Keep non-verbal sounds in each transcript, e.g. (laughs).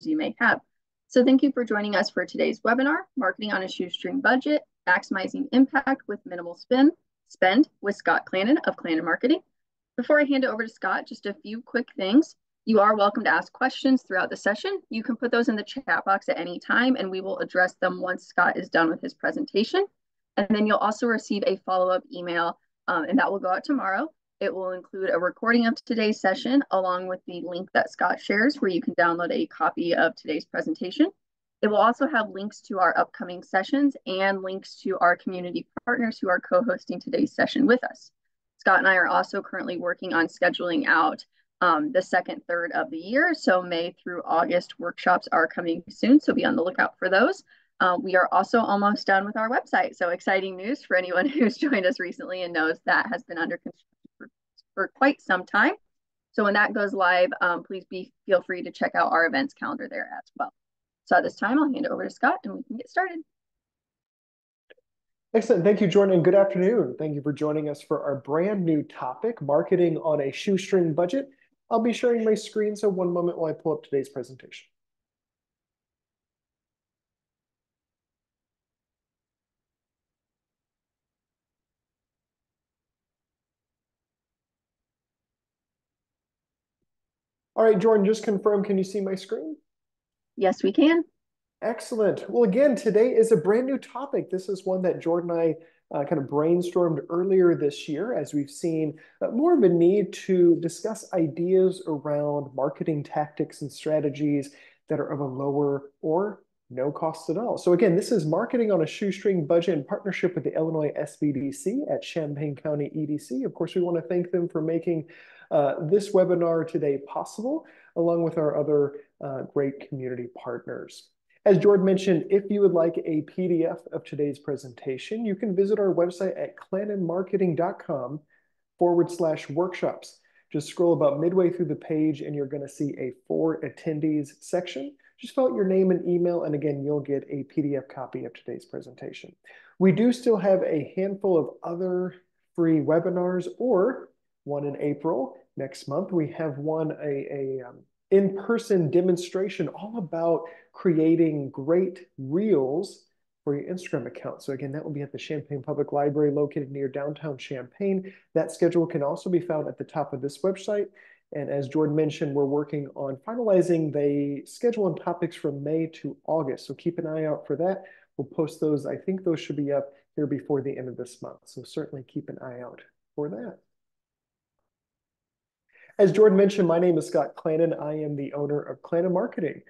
you may have. So thank you for joining us for today's webinar, Marketing on a Shoestring Budget, Maximizing Impact with Minimal Spin, Spend with Scott Clanin of Clanin Marketing. Before I hand it over to Scott, just a few quick things. You are welcome to ask questions throughout the session. You can put those in the chat box at any time and we will address them once Scott is done with his presentation. And then you'll also receive a follow-up email um, and that will go out tomorrow. It will include a recording of today's session along with the link that Scott shares where you can download a copy of today's presentation. It will also have links to our upcoming sessions and links to our community partners who are co-hosting today's session with us. Scott and I are also currently working on scheduling out um, the second third of the year. So May through August workshops are coming soon. So be on the lookout for those. Uh, we are also almost done with our website. So exciting news for anyone (laughs) who's joined us recently and knows that has been under construction for, quite some time. So when that goes live, um, please be feel free to check out our events calendar there as well. So at this time, I'll hand it over to Scott and we can get started. Excellent. Thank you, Jordan, good afternoon. Thank you for joining us for our brand new topic, marketing on a shoestring budget. I'll be sharing my screen, so one moment while I pull up today's presentation. All right, Jordan, just confirm, can you see my screen? Yes, we can. Excellent. Well, again, today is a brand new topic. This is one that Jordan and I uh, kind of brainstormed earlier this year as we've seen uh, more of a need to discuss ideas around marketing tactics and strategies that are of a lower or no cost at all. So again, this is marketing on a shoestring budget in partnership with the Illinois SBDC at Champaign County EDC. Of course, we want to thank them for making uh, this webinar today possible, along with our other uh, great community partners. As Jordan mentioned, if you would like a PDF of today's presentation, you can visit our website at claninmarketing.com forward slash workshops. Just scroll about midway through the page and you're going to see a for attendees section. Just fill out your name and email, and again, you'll get a PDF copy of today's presentation. We do still have a handful of other free webinars or one in April. Next month, we have one, a, a um, in-person demonstration all about creating great reels for your Instagram account. So again, that will be at the Champaign Public Library located near downtown Champaign. That schedule can also be found at the top of this website. And as Jordan mentioned, we're working on finalizing the schedule and topics from May to August. So keep an eye out for that. We'll post those. I think those should be up here before the end of this month. So certainly keep an eye out for that. As Jordan mentioned, my name is Scott Clanin. I am the owner of Clanin Marketing.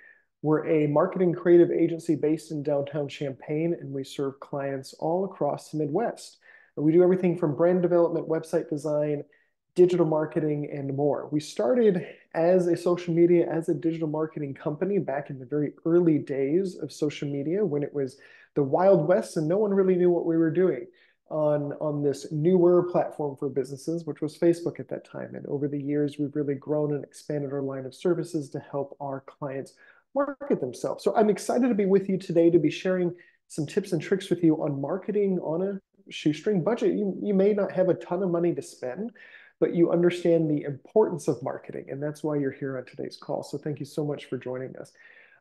We're a marketing creative agency based in downtown Champaign, and we serve clients all across the Midwest. And we do everything from brand development, website design, digital marketing, and more. We started as a social media, as a digital marketing company back in the very early days of social media when it was the Wild West and no one really knew what we were doing on, on this newer platform for businesses, which was Facebook at that time. And over the years, we've really grown and expanded our line of services to help our clients market themselves. So I'm excited to be with you today to be sharing some tips and tricks with you on marketing on a shoestring budget. You, you may not have a ton of money to spend, but you understand the importance of marketing. And that's why you're here on today's call. So thank you so much for joining us.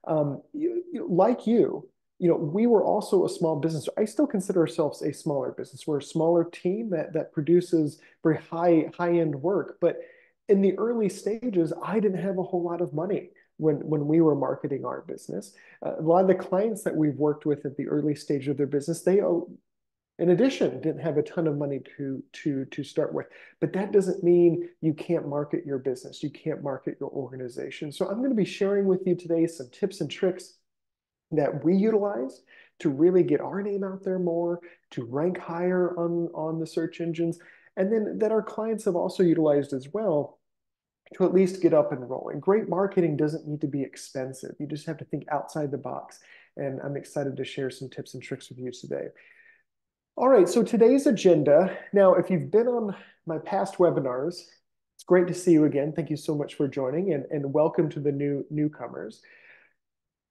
Um, you, you, like you, you know, we were also a small business. I still consider ourselves a smaller business. We're a smaller team that that produces very high high end work. But in the early stages, I didn't have a whole lot of money when when we were marketing our business. Uh, a lot of the clients that we've worked with at the early stage of their business, they in addition didn't have a ton of money to to to start with but that doesn't mean you can't market your business you can't market your organization so i'm going to be sharing with you today some tips and tricks that we utilize to really get our name out there more, to rank higher on, on the search engines, and then that our clients have also utilized as well to at least get up and rolling. Great marketing doesn't need to be expensive. You just have to think outside the box. And I'm excited to share some tips and tricks with you today. All right, so today's agenda. Now, if you've been on my past webinars, it's great to see you again. Thank you so much for joining and, and welcome to the new newcomers.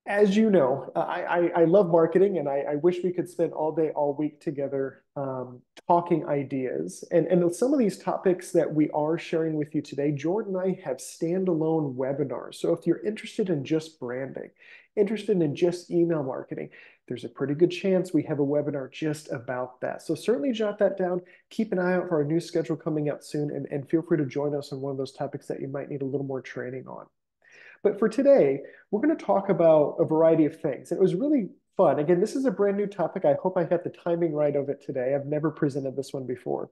As you know, I, I, I love marketing and I, I, wish we could spend all day, all week together um, talking ideas. And, and some of these topics that we are sharing with you today, Jordan and I have standalone webinars. So if you're interested in just branding, interested in just email marketing, there's a pretty good chance we have a webinar just about that. So certainly jot that down. Keep an eye out for our new schedule coming out soon and, and feel free to join us on one of those topics that you might need a little more training on. But for today, we're going to talk about a variety of things. And It was really fun. Again, this is a brand new topic. I hope I got the timing right of it today. I've never presented this one before.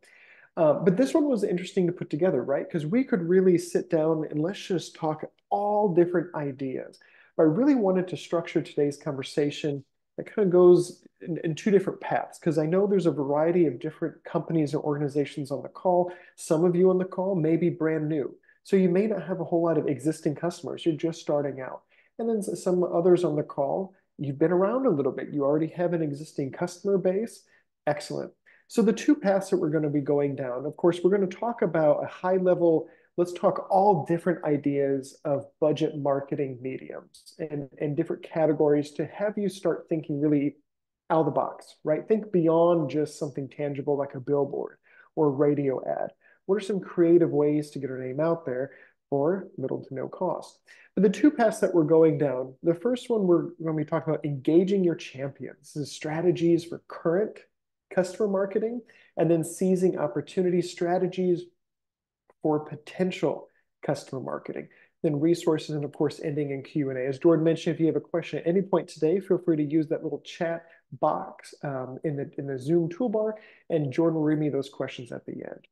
Um, but this one was interesting to put together, right? Because we could really sit down and let's just talk all different ideas. But I really wanted to structure today's conversation that kind of goes in, in two different paths because I know there's a variety of different companies and organizations on the call. Some of you on the call may be brand new. So you may not have a whole lot of existing customers. You're just starting out. And then some others on the call, you've been around a little bit. You already have an existing customer base. Excellent. So the two paths that we're going to be going down, of course, we're going to talk about a high level, let's talk all different ideas of budget marketing mediums and, and different categories to have you start thinking really out of the box, right? Think beyond just something tangible like a billboard or a radio ad what are some creative ways to get our name out there for little to no cost? But the two paths that we're going down, the first one we're going to be talking about engaging your champions. This is strategies for current customer marketing, and then seizing opportunity strategies for potential customer marketing. Then resources, and of course, ending in Q&A. As Jordan mentioned, if you have a question at any point today, feel free to use that little chat box um, in, the, in the Zoom toolbar, and Jordan will read me those questions at the end.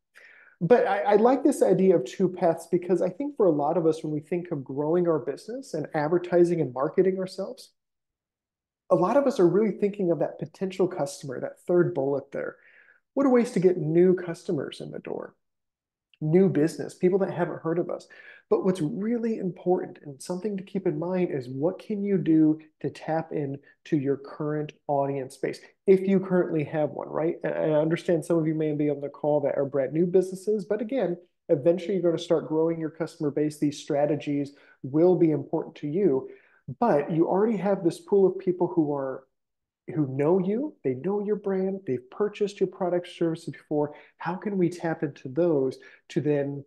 But I, I, like this idea of two paths because I think for a lot of us, when we think of growing our business and advertising and marketing ourselves, a lot of us are really thinking of that potential customer, that third bullet there. What are ways to get new customers in the door? new business, people that haven't heard of us. But what's really important and something to keep in mind is what can you do to tap into your current audience base if you currently have one, right? And I understand some of you may be on the call that are brand new businesses, but again, eventually you're going to start growing your customer base. These strategies will be important to you, but you already have this pool of people who are who know you, they know your brand, they've purchased your product services before. How can we tap into those to then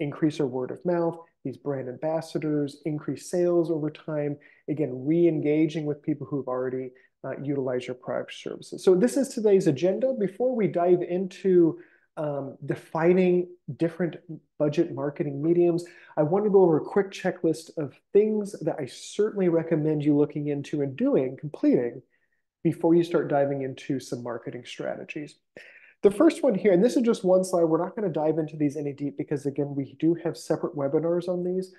increase our word of mouth, these brand ambassadors, increase sales over time, again, re-engaging with people who've already uh, utilized your product services. So this is today's agenda. Before we dive into um, defining different budget marketing mediums, I want to go over a quick checklist of things that I certainly recommend you looking into and doing, completing before you start diving into some marketing strategies. The first one here, and this is just one slide, we're not going to dive into these any deep because again, we do have separate webinars on these,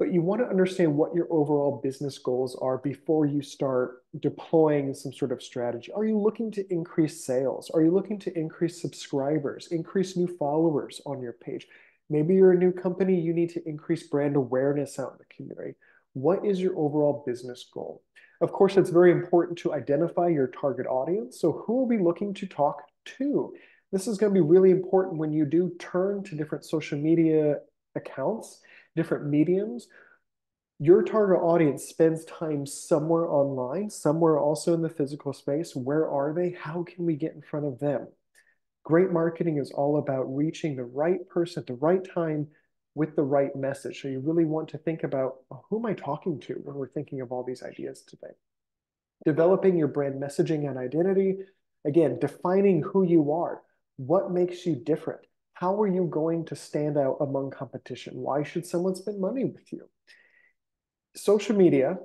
but you want to understand what your overall business goals are before you start deploying some sort of strategy. Are you looking to increase sales? Are you looking to increase subscribers, increase new followers on your page? Maybe you're a new company, you need to increase brand awareness out in the community. What is your overall business goal? Of course, it's very important to identify your target audience. So who are we looking to talk to? This is going to be really important when you do turn to different social media accounts, different mediums. Your target audience spends time somewhere online, somewhere also in the physical space. Where are they? How can we get in front of them? Great marketing is all about reaching the right person at the right time with the right message. So you really want to think about who am I talking to when we're thinking of all these ideas today. Developing your brand messaging and identity. Again, defining who you are. What makes you different? How are you going to stand out among competition? Why should someone spend money with you? Social media,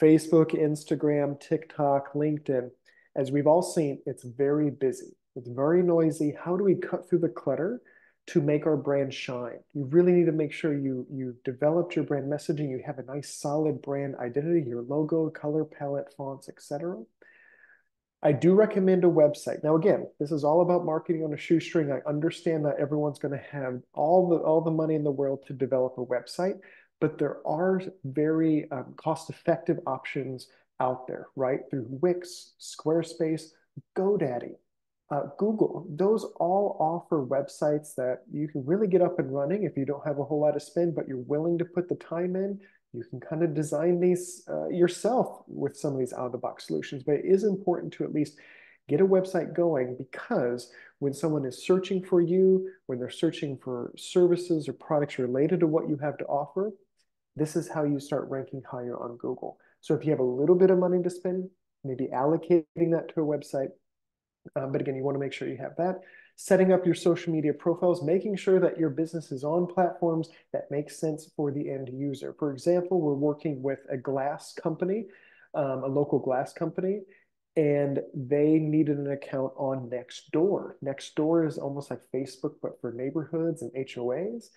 Facebook, Instagram, TikTok, LinkedIn, as we've all seen, it's very busy. It's very noisy. How do we cut through the clutter to make our brand shine. You really need to make sure you you developed your brand messaging, you have a nice solid brand identity, your logo, color palette, fonts, etc. I do recommend a website. Now again, this is all about marketing on a shoestring. I understand that everyone's going to have all the all the money in the world to develop a website, but there are very um, cost-effective options out there, right? Through Wix, Squarespace, GoDaddy uh, Google, those all offer websites that you can really get up and running if you don't have a whole lot of spend, but you're willing to put the time in You can kind of design these uh, yourself with some of these out of the box solutions, but it is important to at least get a website going because when someone is searching for you, when they're searching for services or products related to what you have to offer, this is how you start ranking higher on Google. So if you have a little bit of money to spend, maybe allocating that to a website. Um, but again, you want to make sure you have that. Setting up your social media profiles, making sure that your business is on platforms that make sense for the end user. For example, we're working with a glass company, um, a local glass company, and they needed an account on Nextdoor. Nextdoor is almost like Facebook, but for neighborhoods and HOAs.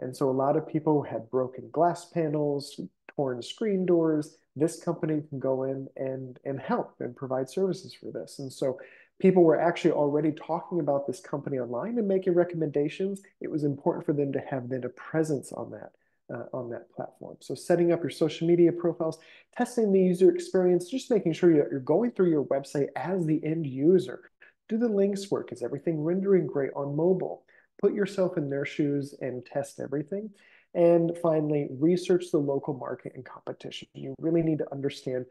And so a lot of people had broken glass panels, torn screen doors. This company can go in and, and help and provide services for this. And so people were actually already talking about this company online and making recommendations. It was important for them to have then a presence on that uh, on that platform. So setting up your social media profiles, testing the user experience, just making sure that you're going through your website as the end user. Do the links work? Is everything rendering great on mobile? Put yourself in their shoes and test everything. And finally, research the local market and competition. You really need to understand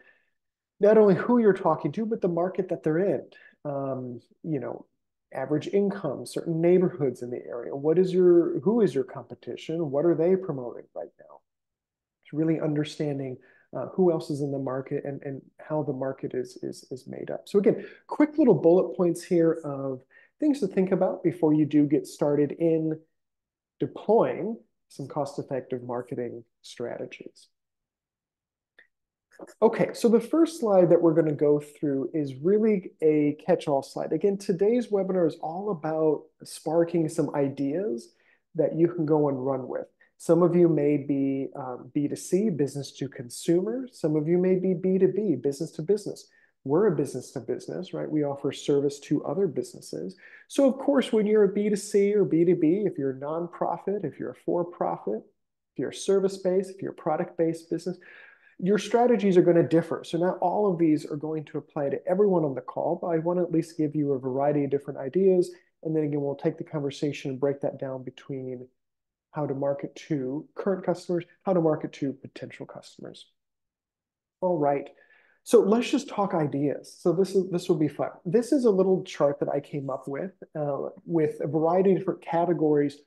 not only who you're talking to, but the market that they're in. Um, you know, average income, certain neighborhoods in the area. What is your, who is your competition? What are they promoting right now? It's really understanding uh, who else is in the market and, and how the market is, is, is made up. So again, quick little bullet points here of things to think about before you do get started in deploying some cost-effective marketing strategies. Okay, so the first slide that we're going to go through is really a catch-all slide. Again, today's webinar is all about sparking some ideas that you can go and run with. Some of you may be um, B2C, business to consumer. Some of you may be B2B, business to business. We're a business to business, right? We offer service to other businesses. So of course, when you're a B2C or B2B, if you're a nonprofit, if you're a for-profit, if you're a service-based, if you're a product-based business, your strategies are going to differ. So not all of these are going to apply to everyone on the call, but I want to at least give you a variety of different ideas. And then again, we'll take the conversation and break that down between how to market to current customers, how to market to potential customers. All right. So let's just talk ideas. So this is this will be fun. This is a little chart that I came up with uh, with a variety of different categories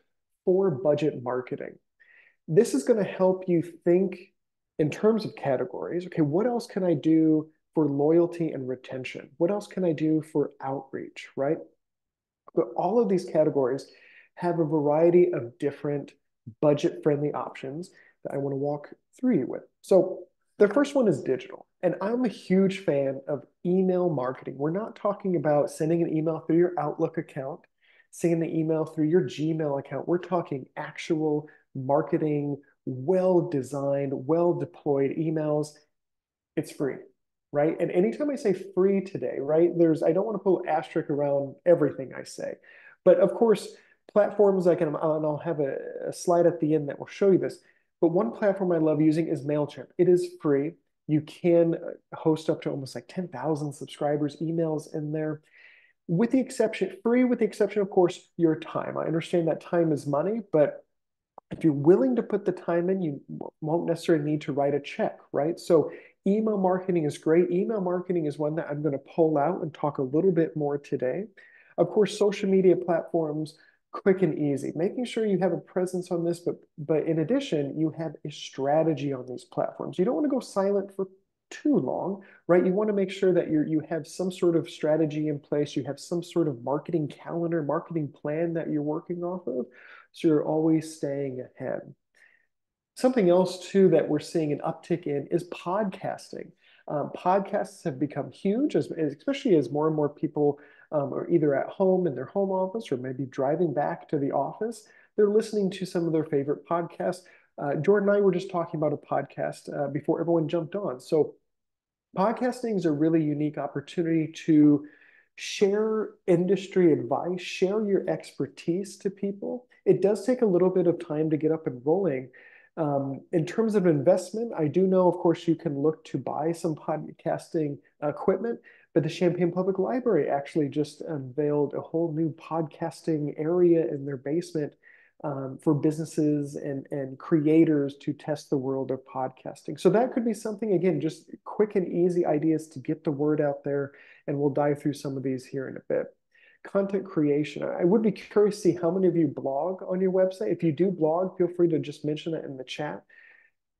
for budget marketing. This is going to help you think in terms of categories, okay, what else can I do for loyalty and retention? What else can I do for outreach, right? But all of these categories have a variety of different budget-friendly options that I want to walk through you with. So the first one is digital. And I'm a huge fan of email marketing. We're not talking about sending an email through your Outlook account, sending the email through your Gmail account. We're talking actual marketing well-designed, well-deployed emails, it's free, right? And anytime I say free today, right, there's, I don't want to put asterisk around everything I say. But of course, platforms like, and I'll have a, a slide at the end that will show you this, but one platform I love using is MailChimp. It is free. You can uh, host up to almost like 10,000 subscribers, emails in there. With the exception, free with the exception, of course, your time. I understand that time is money, but if you're willing to put the time in, you won't necessarily need to write a check, right? So email marketing is great. Email marketing is one that I'm going to pull out and talk a little bit more today. Of course, social media platforms, quick and easy, making sure you have a presence on this, but, but in addition, you have a strategy on these platforms. You don't want to go silent for too long, right? You want to make sure that you you have some sort of strategy in place. You have some sort of marketing calendar, marketing plan that you're working off of. So you're always staying ahead. Something else too that we're seeing an uptick in is podcasting. Um, podcasts have become huge, as, especially as more and more people um, are either at home in their home office or maybe driving back to the office. They're listening to some of their favorite podcasts. Uh, Jordan and I were just talking about a podcast uh, before everyone jumped on. So podcasting is a really unique opportunity to share industry advice, share your expertise to people. It does take a little bit of time to get up and rolling. Um, in terms of investment, I do know, of course, you can look to buy some podcasting equipment, but the Champaign Public Library actually just unveiled a whole new podcasting area in their basement um, for businesses and, and creators to test the world of podcasting. So that could be something, again, just quick and easy ideas to get the word out there. And we'll dive through some of these here in a bit. Content creation. I would be curious to see how many of you blog on your website. If you do blog, feel free to just mention it in the chat.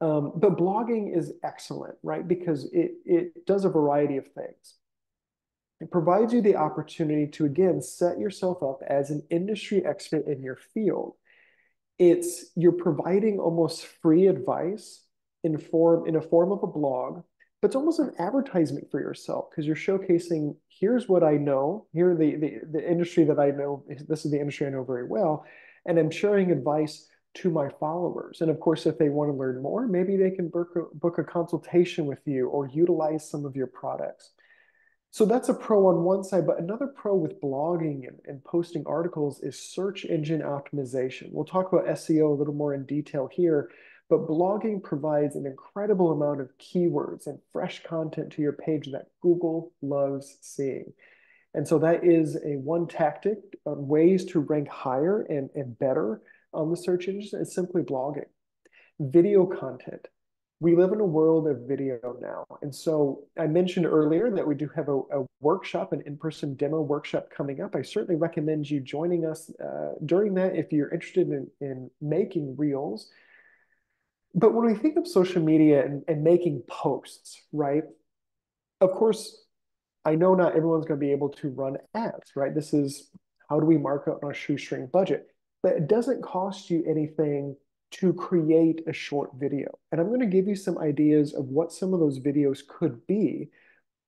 Um, but blogging is excellent, right? Because it, it does a variety of things. It provides you the opportunity to, again, set yourself up as an industry expert in your field it's you're providing almost free advice in form in a form of a blog but it's almost an advertisement for yourself because you're showcasing here's what i know. Here the, the the industry that i know. This is the industry i know very well and i'm sharing advice to my followers. And of course if they want to learn more maybe they can book a, book a consultation with you or utilize some of your products so that's a pro on one side, but another pro with blogging and, and posting articles is search engine optimization. We'll talk about SEO a little more in detail here, but blogging provides an incredible amount of keywords and fresh content to your page that Google loves seeing. And so that is a one tactic on ways to rank higher and, and better on the search engines is simply blogging. Video content we live in a world of video now. And so I mentioned earlier that we do have a, a workshop, an in-person demo workshop coming up. I certainly recommend you joining us uh, during that if you're interested in, in making reels. But when we think of social media and, and making posts, right? Of course, I know not everyone's going to be able to run ads, right? This is how do we market on a shoestring budget? But it doesn't cost you anything to create a short video. And I'm going to give you some ideas of what some of those videos could be.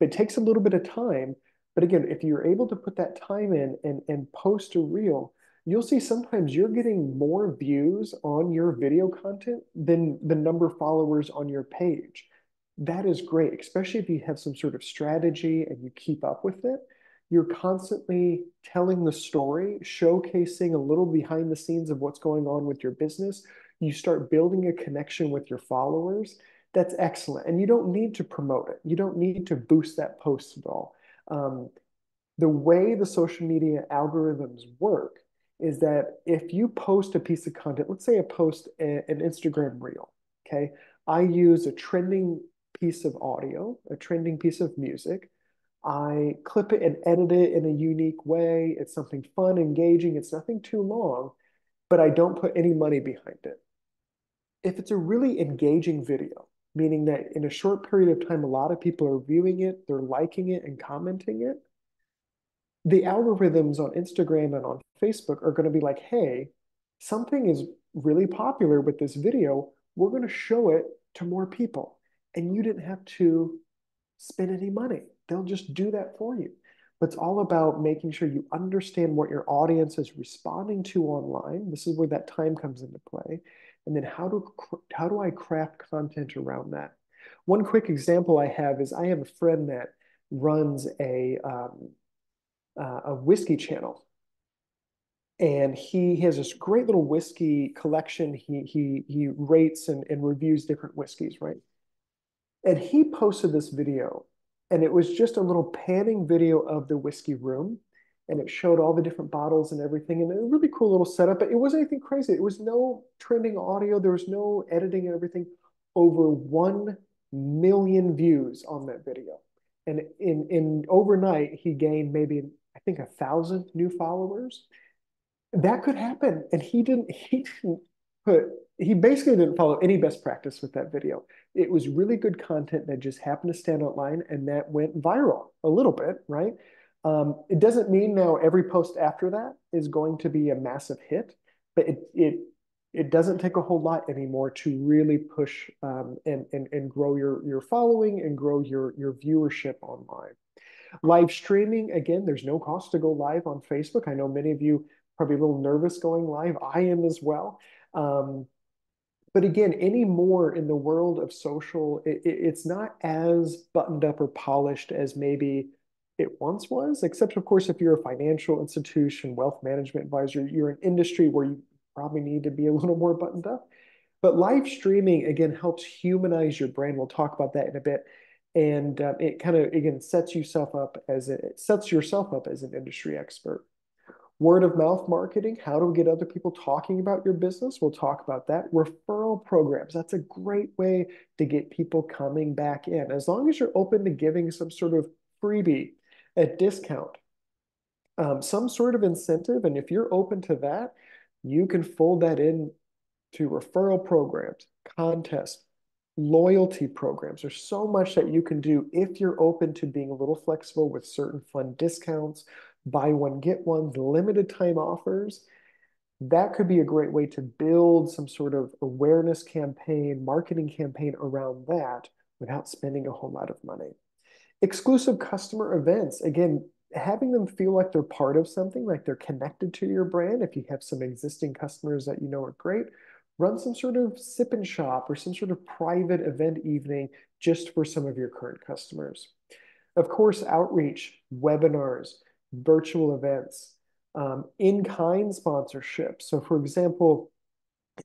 It takes a little bit of time. But again, if you're able to put that time in and, and post a reel, you'll see sometimes you're getting more views on your video content than the number of followers on your page. That is great, especially if you have some sort of strategy and you keep up with it. You're constantly telling the story, showcasing a little behind the scenes of what's going on with your business, you start building a connection with your followers, that's excellent. And you don't need to promote it. You don't need to boost that post at all. Um, the way the social media algorithms work is that if you post a piece of content, let's say I post a, an Instagram reel, okay? I use a trending piece of audio, a trending piece of music. I clip it and edit it in a unique way. It's something fun, engaging. It's nothing too long, but I don't put any money behind it if it's a really engaging video, meaning that in a short period of time, a lot of people are viewing it, they're liking it and commenting it, the algorithms on Instagram and on Facebook are going to be like, hey, something is really popular with this video. We're going to show it to more people. And you didn't have to spend any money. They'll just do that for you. But it's all about making sure you understand what your audience is responding to online. This is where that time comes into play and then how do how do I craft content around that? One quick example I have is I have a friend that runs a um, uh, a whiskey channel, and he has this great little whiskey collection. He he he rates and, and reviews different whiskeys, right? And he posted this video, and it was just a little panning video of the whiskey room and it showed all the different bottles and everything and a really cool little setup but it wasn't anything crazy. It was no trending audio. There was no editing and everything. Over 1 million views on that video. And in in overnight he gained maybe i think a thousand new followers. That could happen and he didn't (laughs) he didn't put he basically didn't follow any best practice with that video. It was really good content that just happened to stand out line and that went viral a little bit right um, it doesn't mean now every post after that is going to be a massive hit, but it it it doesn't take a whole lot anymore to really push um, and, and and grow your your following and grow your your viewership online. Live streaming again, there's no cost to go live on Facebook. I know many of you probably a little nervous going live. I am as well. Um, but again, any more in the world of social, it, it's not as buttoned up or polished as maybe it once was, except of course, if you're a financial institution, wealth management advisor, you're an industry where you probably need to be a (laughs) little more buttoned up. But live streaming, again, helps humanize your brand. We'll talk about that in a bit. And um, it kind of, again, sets yourself up as a, it sets yourself up as an industry expert. Word of mouth marketing, how we get other people talking about your business? We'll talk about that. Referral programs, that's a great way to get people coming back in. As long as you're open to giving some sort of freebie, a discount, um, some sort of incentive, and if you're open to that, you can fold that in to referral programs, contests, loyalty programs. There's so much that you can do if you're open to being a little flexible with certain fun discounts, buy one, get one, limited time offers. That could be a great way to build some sort of awareness campaign, marketing campaign around that without spending a whole lot of money. Exclusive customer events. Again, having them feel like they're part of something, like they're connected to your brand. If you have some existing customers that you know are great, run some sort of sip and shop or some sort of private event evening just for some of your current customers. Of course, outreach, webinars, virtual events, um, in-kind sponsorship. So for example,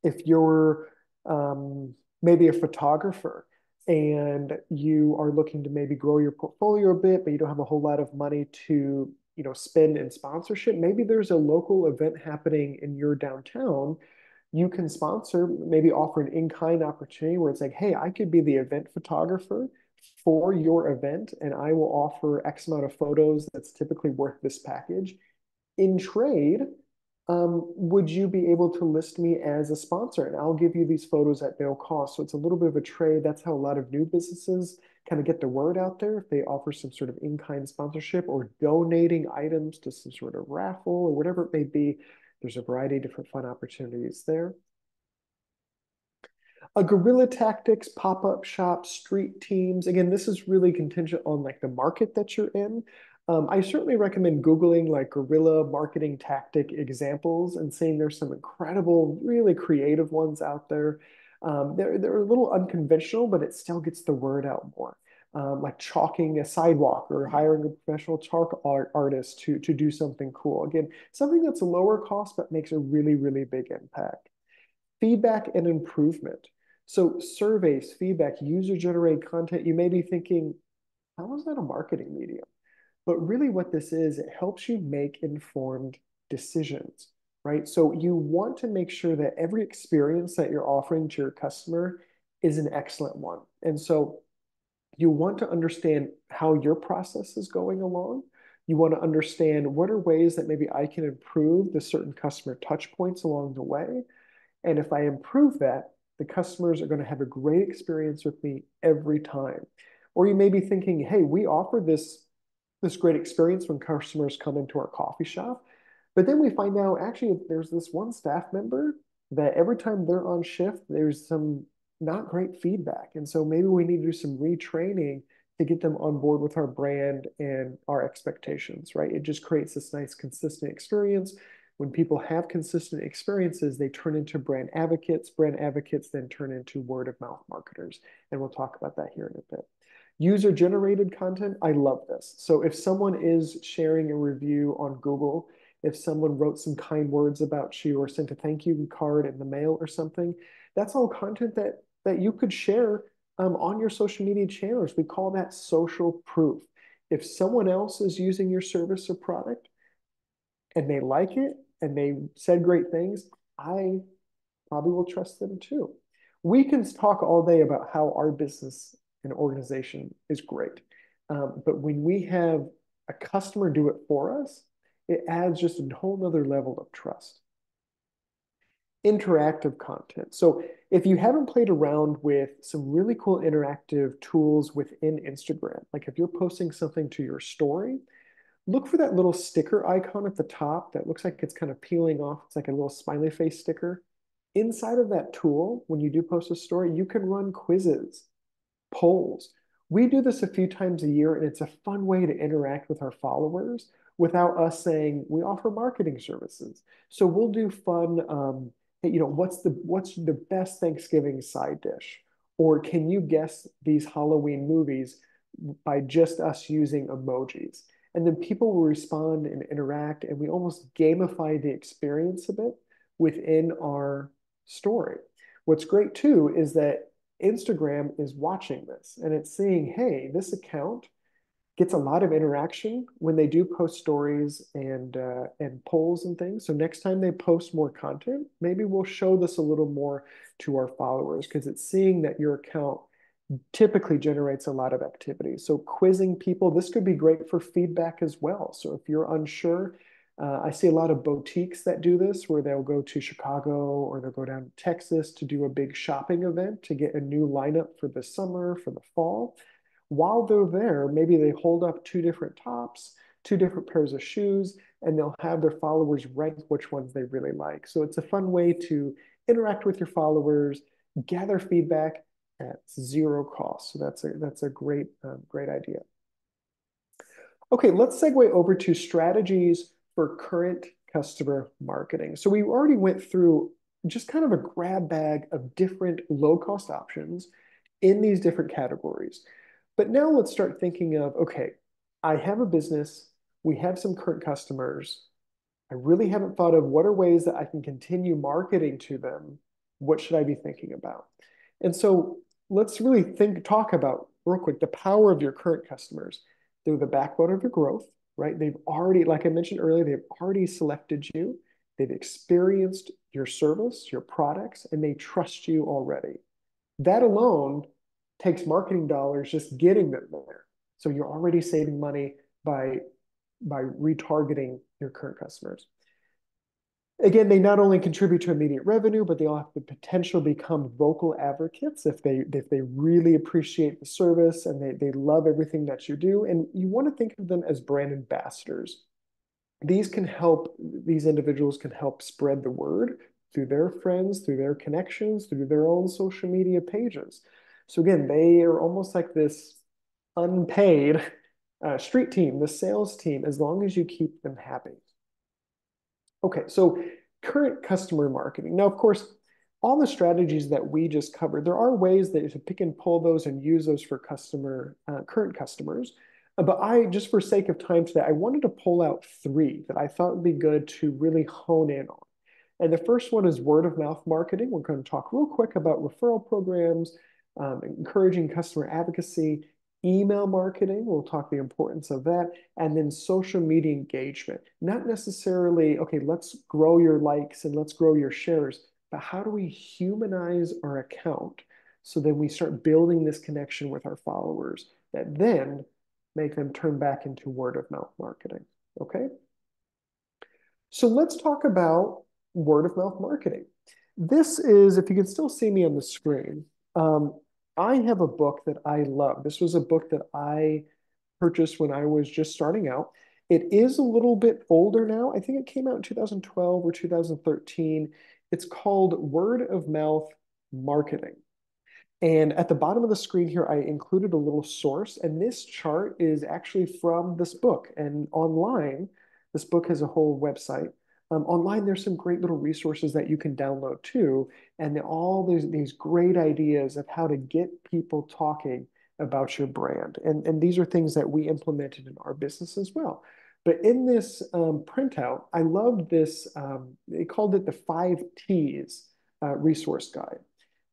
if you're um, maybe a photographer and you are looking to maybe grow your portfolio a bit, but you don't have a whole lot of money to you know spend in sponsorship, maybe there's a local event happening in your downtown you can sponsor, maybe offer an in-kind opportunity where it's like, hey, I could be the event photographer for your event, and I will offer X amount of photos that's typically worth this package. In trade, um, would you be able to list me as a sponsor? And I'll give you these photos at no cost. So it's a little bit of a trade. That's how a lot of new businesses kind of get the word out there. If they offer some sort of in-kind sponsorship or donating items to some sort of raffle or whatever it may be, there's a variety of different fun opportunities there. A guerrilla tactics, pop-up shop, street teams. Again, this is really contingent on like the market that you're in. Um, I certainly recommend Googling like guerrilla marketing tactic examples and seeing there's some incredible, really creative ones out there. Um, they're, they're a little unconventional, but it still gets the word out more um, like chalking a sidewalk or hiring a professional chalk art artist to, to do something cool. Again, something that's a lower cost but makes a really, really big impact. Feedback and improvement. So surveys, feedback, user-generated content, you may be thinking, how is that a marketing medium? But really what this is, it helps you make informed decisions, right? So you want to make sure that every experience that you're offering to your customer is an excellent one. And so you want to understand how your process is going along. You want to understand what are ways that maybe I can improve the certain customer touch points along the way. And if I improve that, the customers are going to have a great experience with me every time. Or you may be thinking, hey, we offer this, this great experience when customers come into our coffee shop. But then we find out actually there's this one staff member that every time they're on shift, there's some not great feedback. And so maybe we need to do some retraining to get them on board with our brand and our expectations, right? It just creates this nice consistent experience. When people have consistent experiences, they turn into brand advocates. Brand advocates then turn into word of mouth marketers. And we'll talk about that here in a bit. User generated content, I love this. So if someone is sharing a review on Google, if someone wrote some kind words about you or sent a thank you card in the mail or something, that's all content that that you could share um, on your social media channels. We call that social proof. If someone else is using your service or product and they like it and they said great things, I probably will trust them too. We can talk all day about how our business and organization is great. Um, but when we have a customer do it for us, it adds just a whole nother level of trust interactive content. So if you haven't played around with some really cool interactive tools within Instagram, like if you're posting something to your story, look for that little sticker icon at the top that looks like it's kind of peeling off. It's like a little smiley face sticker. Inside of that tool, when you do post a story, you can run quizzes, polls. We do this a few times a year, and it's a fun way to interact with our followers without us saying we offer marketing services. So we'll do fun um, you know, what's the what's the best Thanksgiving side dish? Or can you guess these Halloween movies by just us using emojis? And then people will respond and interact, and we almost gamify the experience a bit within our story. What's great too is that Instagram is watching this and it's seeing, hey, this account gets a lot of interaction when they do post stories and uh, and polls and things. So next time they post more content, maybe we'll show this a little more to our followers because it's seeing that your account typically generates a lot of activity. So quizzing people, this could be great for feedback as well. So if you're unsure, uh, I see a lot of boutiques that do this where they'll go to Chicago or they'll go down to Texas to do a big shopping event to get a new lineup for the summer, for the fall. While they're there, maybe they hold up two different tops, two different pairs of shoes, and they'll have their followers rank which ones they really like. So it's a fun way to interact with your followers, gather feedback, at zero cost. So that's a, that's a great, um, great idea. Okay, let's segue over to strategies for current customer marketing. So we already went through just kind of a grab bag of different low cost options in these different categories. But now let's start thinking of, okay, I have a business, we have some current customers. I really haven't thought of what are ways that I can continue marketing to them. What should I be thinking about? And so let's really think, talk about real quick the power of your current customers. They're the backbone of your growth, right? They've already, like I mentioned earlier, they've already selected you. They've experienced your service, your products, and they trust you already. That alone takes marketing dollars just getting them there. So you're already saving money by by retargeting your current customers. Again, they not only contribute to immediate revenue, but they all have the potential to become vocal advocates if they if they really appreciate the service and they, they love everything that you do. And you want to think of them as brand ambassadors. These can help, these individuals can help spread the word through their friends, through their connections, through their own social media pages. So again, they are almost like this unpaid uh, street team, the sales team, as long as you keep them happy. Okay, so current customer marketing. Now, of course, all the strategies that we just covered, there are ways that you pick and pull those and use those for customer uh, current customers. Uh, but I, just for sake of time today, I wanted to pull out three that I thought would be good to really hone in on. And the first one is word of mouth marketing. We're going to talk real quick about referral programs, um, encouraging customer advocacy, email marketing, we'll talk the importance of that, and then social media engagement. Not necessarily, okay, let's grow your likes and let's grow your shares, but how do we humanize our account so then we start building this connection with our followers that then make them turn back into word of mouth marketing, okay? So let's talk about word of mouth marketing. This is, if you can still see me on the screen, um, I have a book that I love. This was a book that I purchased when I was just starting out. It is a little bit older now. I think it came out in 2012 or 2013. It's called Word of Mouth Marketing. And at the bottom of the screen here, I included a little source. And this chart is actually from this book. And online, this book has a whole website. Um, online, there's some great little resources that you can download too, and all these, these great ideas of how to get people talking about your brand. And, and these are things that we implemented in our business as well. But in this um, printout, I loved this, um, they called it the five T's uh, resource guide.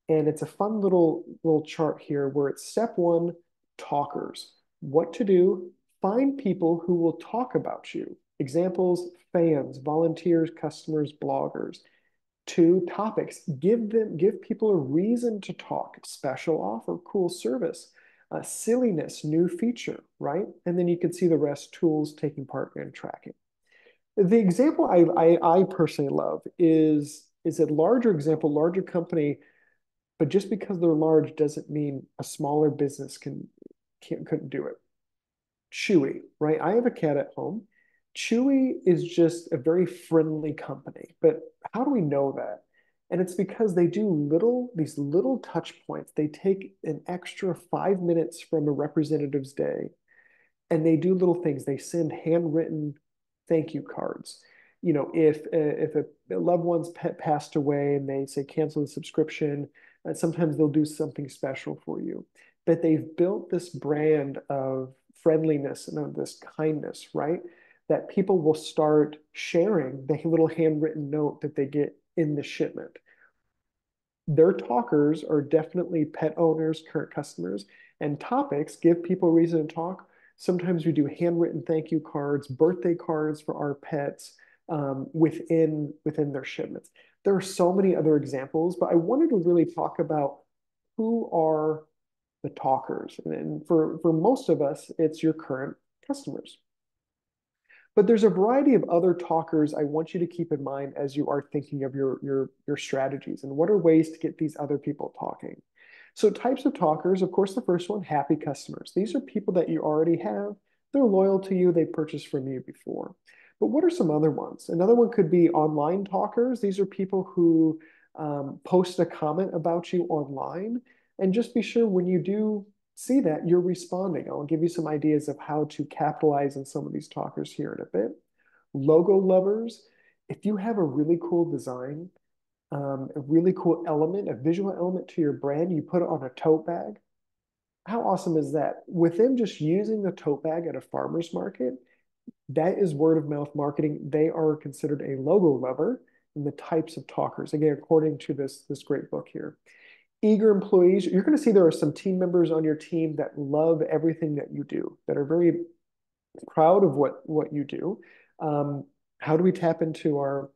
And it's a fun little, little chart here where it's step one, talkers. What to do, find people who will talk about you. Examples, fans, volunteers, customers, bloggers. Two, topics. Give them, give people a reason to talk. Special offer, cool service. Uh, silliness, new feature, right? And then you can see the rest, tools, taking part, and tracking. The example I, I, I personally love is, is a larger example, larger company, but just because they're large doesn't mean a smaller business can, can couldn't do it. Chewy, right? I have a cat at home Chewy is just a very friendly company. But how do we know that? And it's because they do little, these little touch points. They take an extra five minutes from a representative's day and they do little things. They send handwritten thank you cards. You know, if if a loved one's pet passed away and they say cancel the subscription, uh, sometimes they'll do something special for you. But they've built this brand of friendliness and of this kindness, right? That people will start sharing the little handwritten note that they get in the shipment. Their talkers are definitely pet owners, current customers, and topics give people reason to talk. Sometimes we do handwritten thank you cards, birthday cards for our pets um, within, within their shipments. There are so many other examples, but I wanted to really talk about who are the talkers. And for, for most of us, it's your current customers. But there's a variety of other talkers I want you to keep in mind as you are thinking of your, your, your strategies and what are ways to get these other people talking. So types of talkers, of course, the first one, happy customers. These are people that you already have. They're loyal to you. They purchased from you before. But what are some other ones? Another one could be online talkers. These are people who um, post a comment about you online. And just be sure when you do see that, you're responding. I'll give you some ideas of how to capitalize on some of these talkers here in a bit. Logo lovers, if you have a really cool design, um, a really cool element, a visual element to your brand, you put it on a tote bag. How awesome is that? With them just using the tote bag at a farmer's market, that is word of mouth marketing. They are considered a logo lover in the types of talkers, again, according to this, this great book here eager employees. You're going to see there are some team members on your team that love everything that you do, that are very proud of what, what you do. Um, how do we tap into our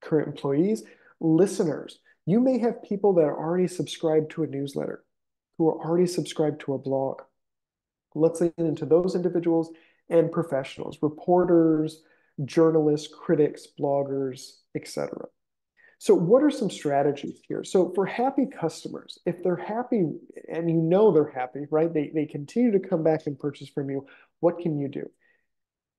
current employees? Listeners. You may have people that are already subscribed to a newsletter, who are already subscribed to a blog. Let's lean into those individuals and professionals, reporters, journalists, critics, bloggers, etc. So what are some strategies here? So for happy customers, if they're happy and you know they're happy, right? They, they continue to come back and purchase from you. What can you do?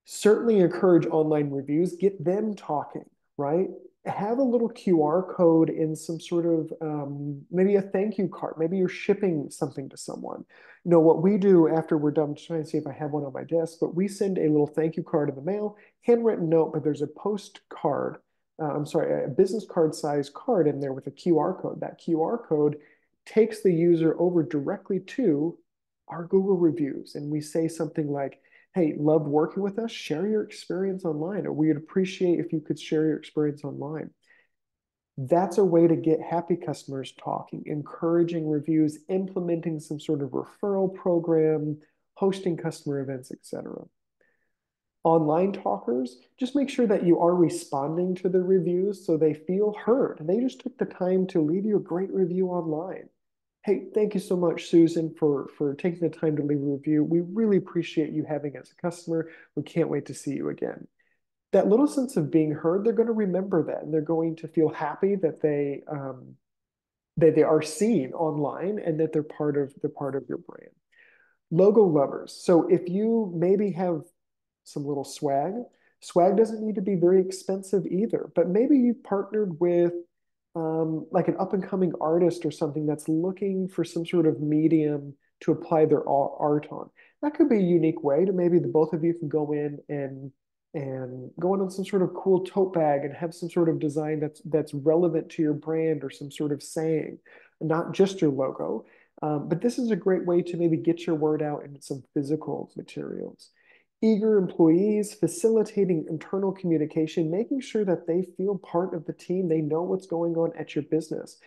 Certainly encourage online reviews, get them talking, right? Have a little QR code in some sort of um, maybe a thank you card. Maybe you're shipping something to someone. You know, what we do after we're done, trying to see if I have one on my desk, but we send a little thank you card in the mail, handwritten note, but there's a postcard uh, I'm sorry, a business card size card in there with a QR code. That QR code takes the user over directly to our Google reviews. And we say something like, hey, loved working with us, share your experience online, or we'd appreciate if you could share your experience online. That's a way to get happy customers talking, encouraging reviews, implementing some sort of referral program, hosting customer events, etc online talkers, just make sure that you are responding to the reviews so they feel heard. They just took the time to leave you a great review online. Hey, thank you so much, Susan, for, for taking the time to leave a review. We really appreciate you having as a customer. We can't wait to see you again. That little sense of being heard, they're going to remember that and they're going to feel happy that they um, that they are seen online and that they're part of they're part of your brand. Logo lovers. So if you maybe have some little swag. Swag doesn't need to be very expensive either, but maybe you've partnered with um, like an up and coming artist or something that's looking for some sort of medium to apply their art on. That could be a unique way to maybe the both of you can go in and and go in on some sort of cool tote bag and have some sort of design that's that's relevant to your brand or some sort of saying, not just your logo. Um, but this is a great way to maybe get your word out in some physical materials eager employees, facilitating internal communication, making sure that they feel part of the team, they know what's going on at your business.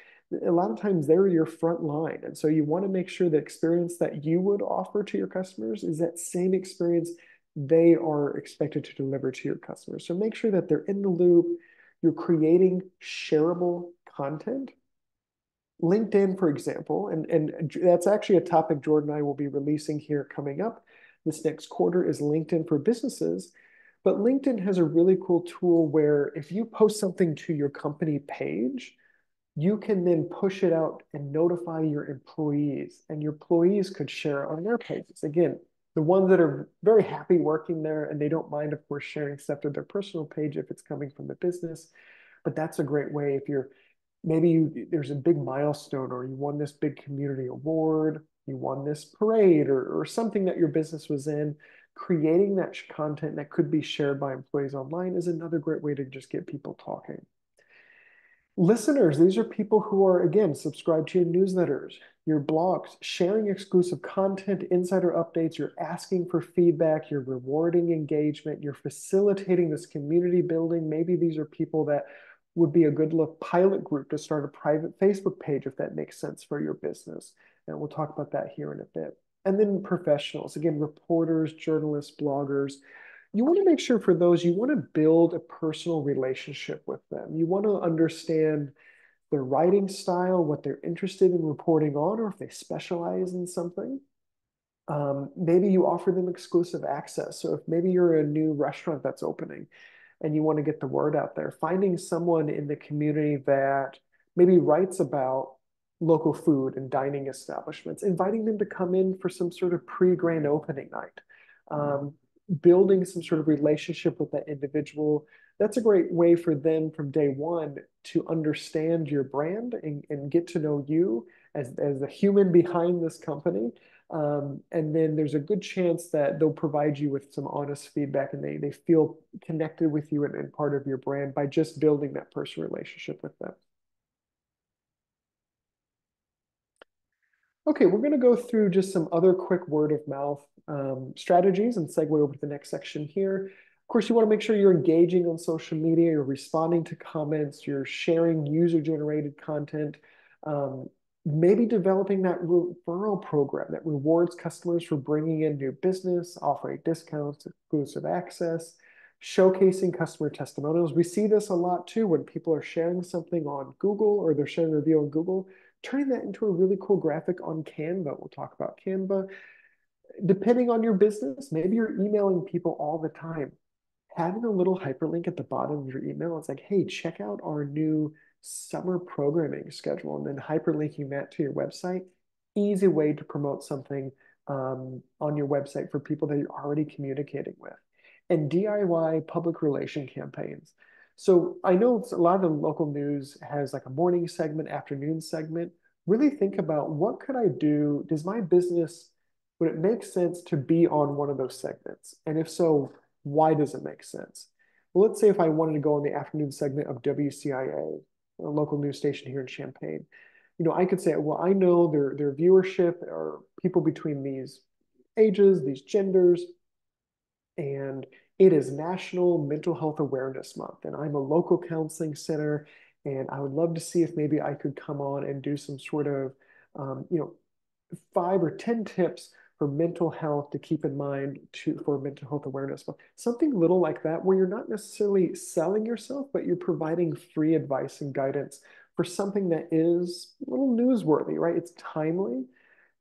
A lot of times they're your front line. And so you want to make sure the experience that you would offer to your customers is that same experience they are expected to deliver to your customers. So make sure that they're in the loop. You're creating shareable content. LinkedIn, for example, and, and that's actually a topic Jordan and I will be releasing here coming up this next quarter is LinkedIn for businesses. But LinkedIn has a really cool tool where if you post something to your company page, you can then push it out and notify your employees, and your employees could share it on their pages. Again, the ones that are very happy working there and they don't mind, of course, sharing stuff to their personal page if it's coming from the business. But that's a great way if you're maybe you, there's a big milestone or you won this big community award you won this parade or, or something that your business was in, creating that content that could be shared by employees online is another great way to just get people talking. Listeners, these are people who are, again, subscribed to your newsletters, your blogs, sharing exclusive content, insider updates, you're asking for feedback, you're rewarding engagement, you're facilitating this community building. Maybe these are people that would be a good look pilot group to start a private Facebook page if that makes sense for your business. And we'll talk about that here in a bit. And then professionals, again, reporters, journalists, bloggers. You want to make sure for those, you want to build a personal relationship with them. You want to understand their writing style, what they're interested in reporting on, or if they specialize in something. Um, maybe you offer them exclusive access. So if maybe you're a new restaurant that's opening and you want to get the word out there, finding someone in the community that maybe writes about local food and dining establishments, inviting them to come in for some sort of pre-grand opening night, um, building some sort of relationship with that individual. That's a great way for them from day one to understand your brand and, and get to know you as, as the human behind this company um, and then there's a good chance that they'll provide you with some honest feedback and they, they feel connected with you and, and part of your brand by just building that personal relationship with them. Okay, we're going to go through just some other quick word of mouth um, strategies and segue over to the next section here. Of course, you want to make sure you're engaging on social media, you're responding to comments, you're sharing user generated content. Um, maybe developing that referral program that rewards customers for bringing in new business, offering discounts, exclusive access, showcasing customer testimonials. We see this a lot too when people are sharing something on Google or they're sharing a review on Google, turning that into a really cool graphic on Canva. We'll talk about Canva. Depending on your business, maybe you're emailing people all the time. Having a little hyperlink at the bottom of your email, it's like, hey, check out our new summer programming schedule and then hyperlinking that to your website. Easy way to promote something um, on your website for people that you're already communicating with. And DIY public relation campaigns. So I know a lot of the local news has like a morning segment, afternoon segment. Really think about what could I do? Does my business, would it make sense to be on one of those segments? And if so, why does it make sense? Well, let's say if I wanted to go on the afternoon segment of WCIA a local news station here in Champaign, you know, I could say, well, I know their their viewership are people between these ages, these genders, and it is National Mental Health Awareness Month, and I'm a local counseling center, and I would love to see if maybe I could come on and do some sort of, um, you know, five or ten tips for mental health to keep in mind to for mental health awareness month. something little like that where you're not necessarily selling yourself but you're providing free advice and guidance for something that is a little newsworthy right it's timely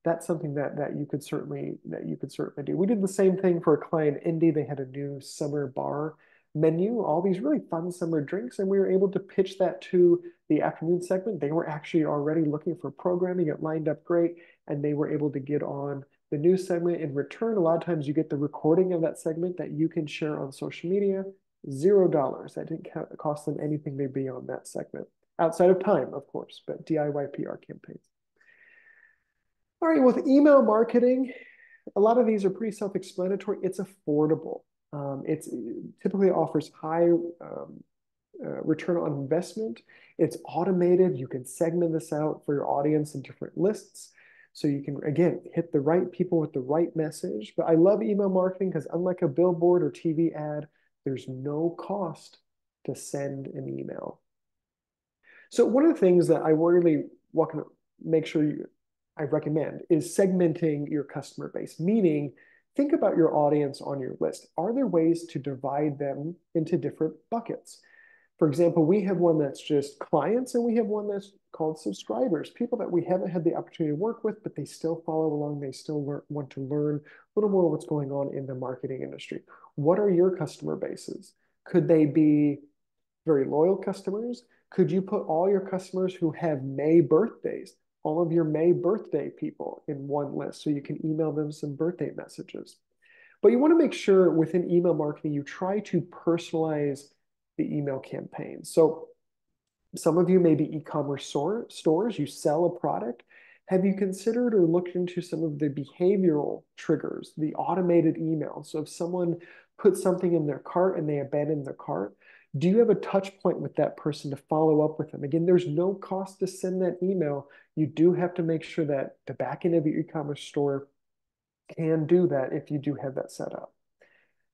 that's something that that you could certainly that you could certainly do we did the same thing for a client indy they had a new summer bar menu all these really fun summer drinks and we were able to pitch that to the afternoon segment they were actually already looking for programming it lined up great and they were able to get on the news segment. In return, a lot of times you get the recording of that segment that you can share on social media. Zero dollars. That didn't cost them anything to be on that segment. Outside of time, of course, but DIY PR campaigns. All right, with email marketing, a lot of these are pretty self-explanatory. It's affordable. Um, it's it typically offers high um, uh, return on investment. It's automated. You can segment this out for your audience in different lists. So you can, again, hit the right people with the right message. But I love email marketing because unlike a billboard or TV ad, there's no cost to send an email. So one of the things that I really want to make sure you, I recommend is segmenting your customer base, meaning think about your audience on your list. Are there ways to divide them into different buckets? For example, we have one that's just clients and we have one that's called subscribers, people that we haven't had the opportunity to work with, but they still follow along. They still want to learn a little more what's going on in the marketing industry. What are your customer bases? Could they be very loyal customers? Could you put all your customers who have May birthdays, all of your May birthday people in one list so you can email them some birthday messages? But you want to make sure within email marketing, you try to personalize the email campaign. So some of you may be e-commerce store, stores, you sell a product. Have you considered or looked into some of the behavioral triggers, the automated email? So if someone puts something in their cart and they abandon their cart, do you have a touch point with that person to follow up with them? Again, there's no cost to send that email. You do have to make sure that the back end of your e-commerce store can do that if you do have that set up.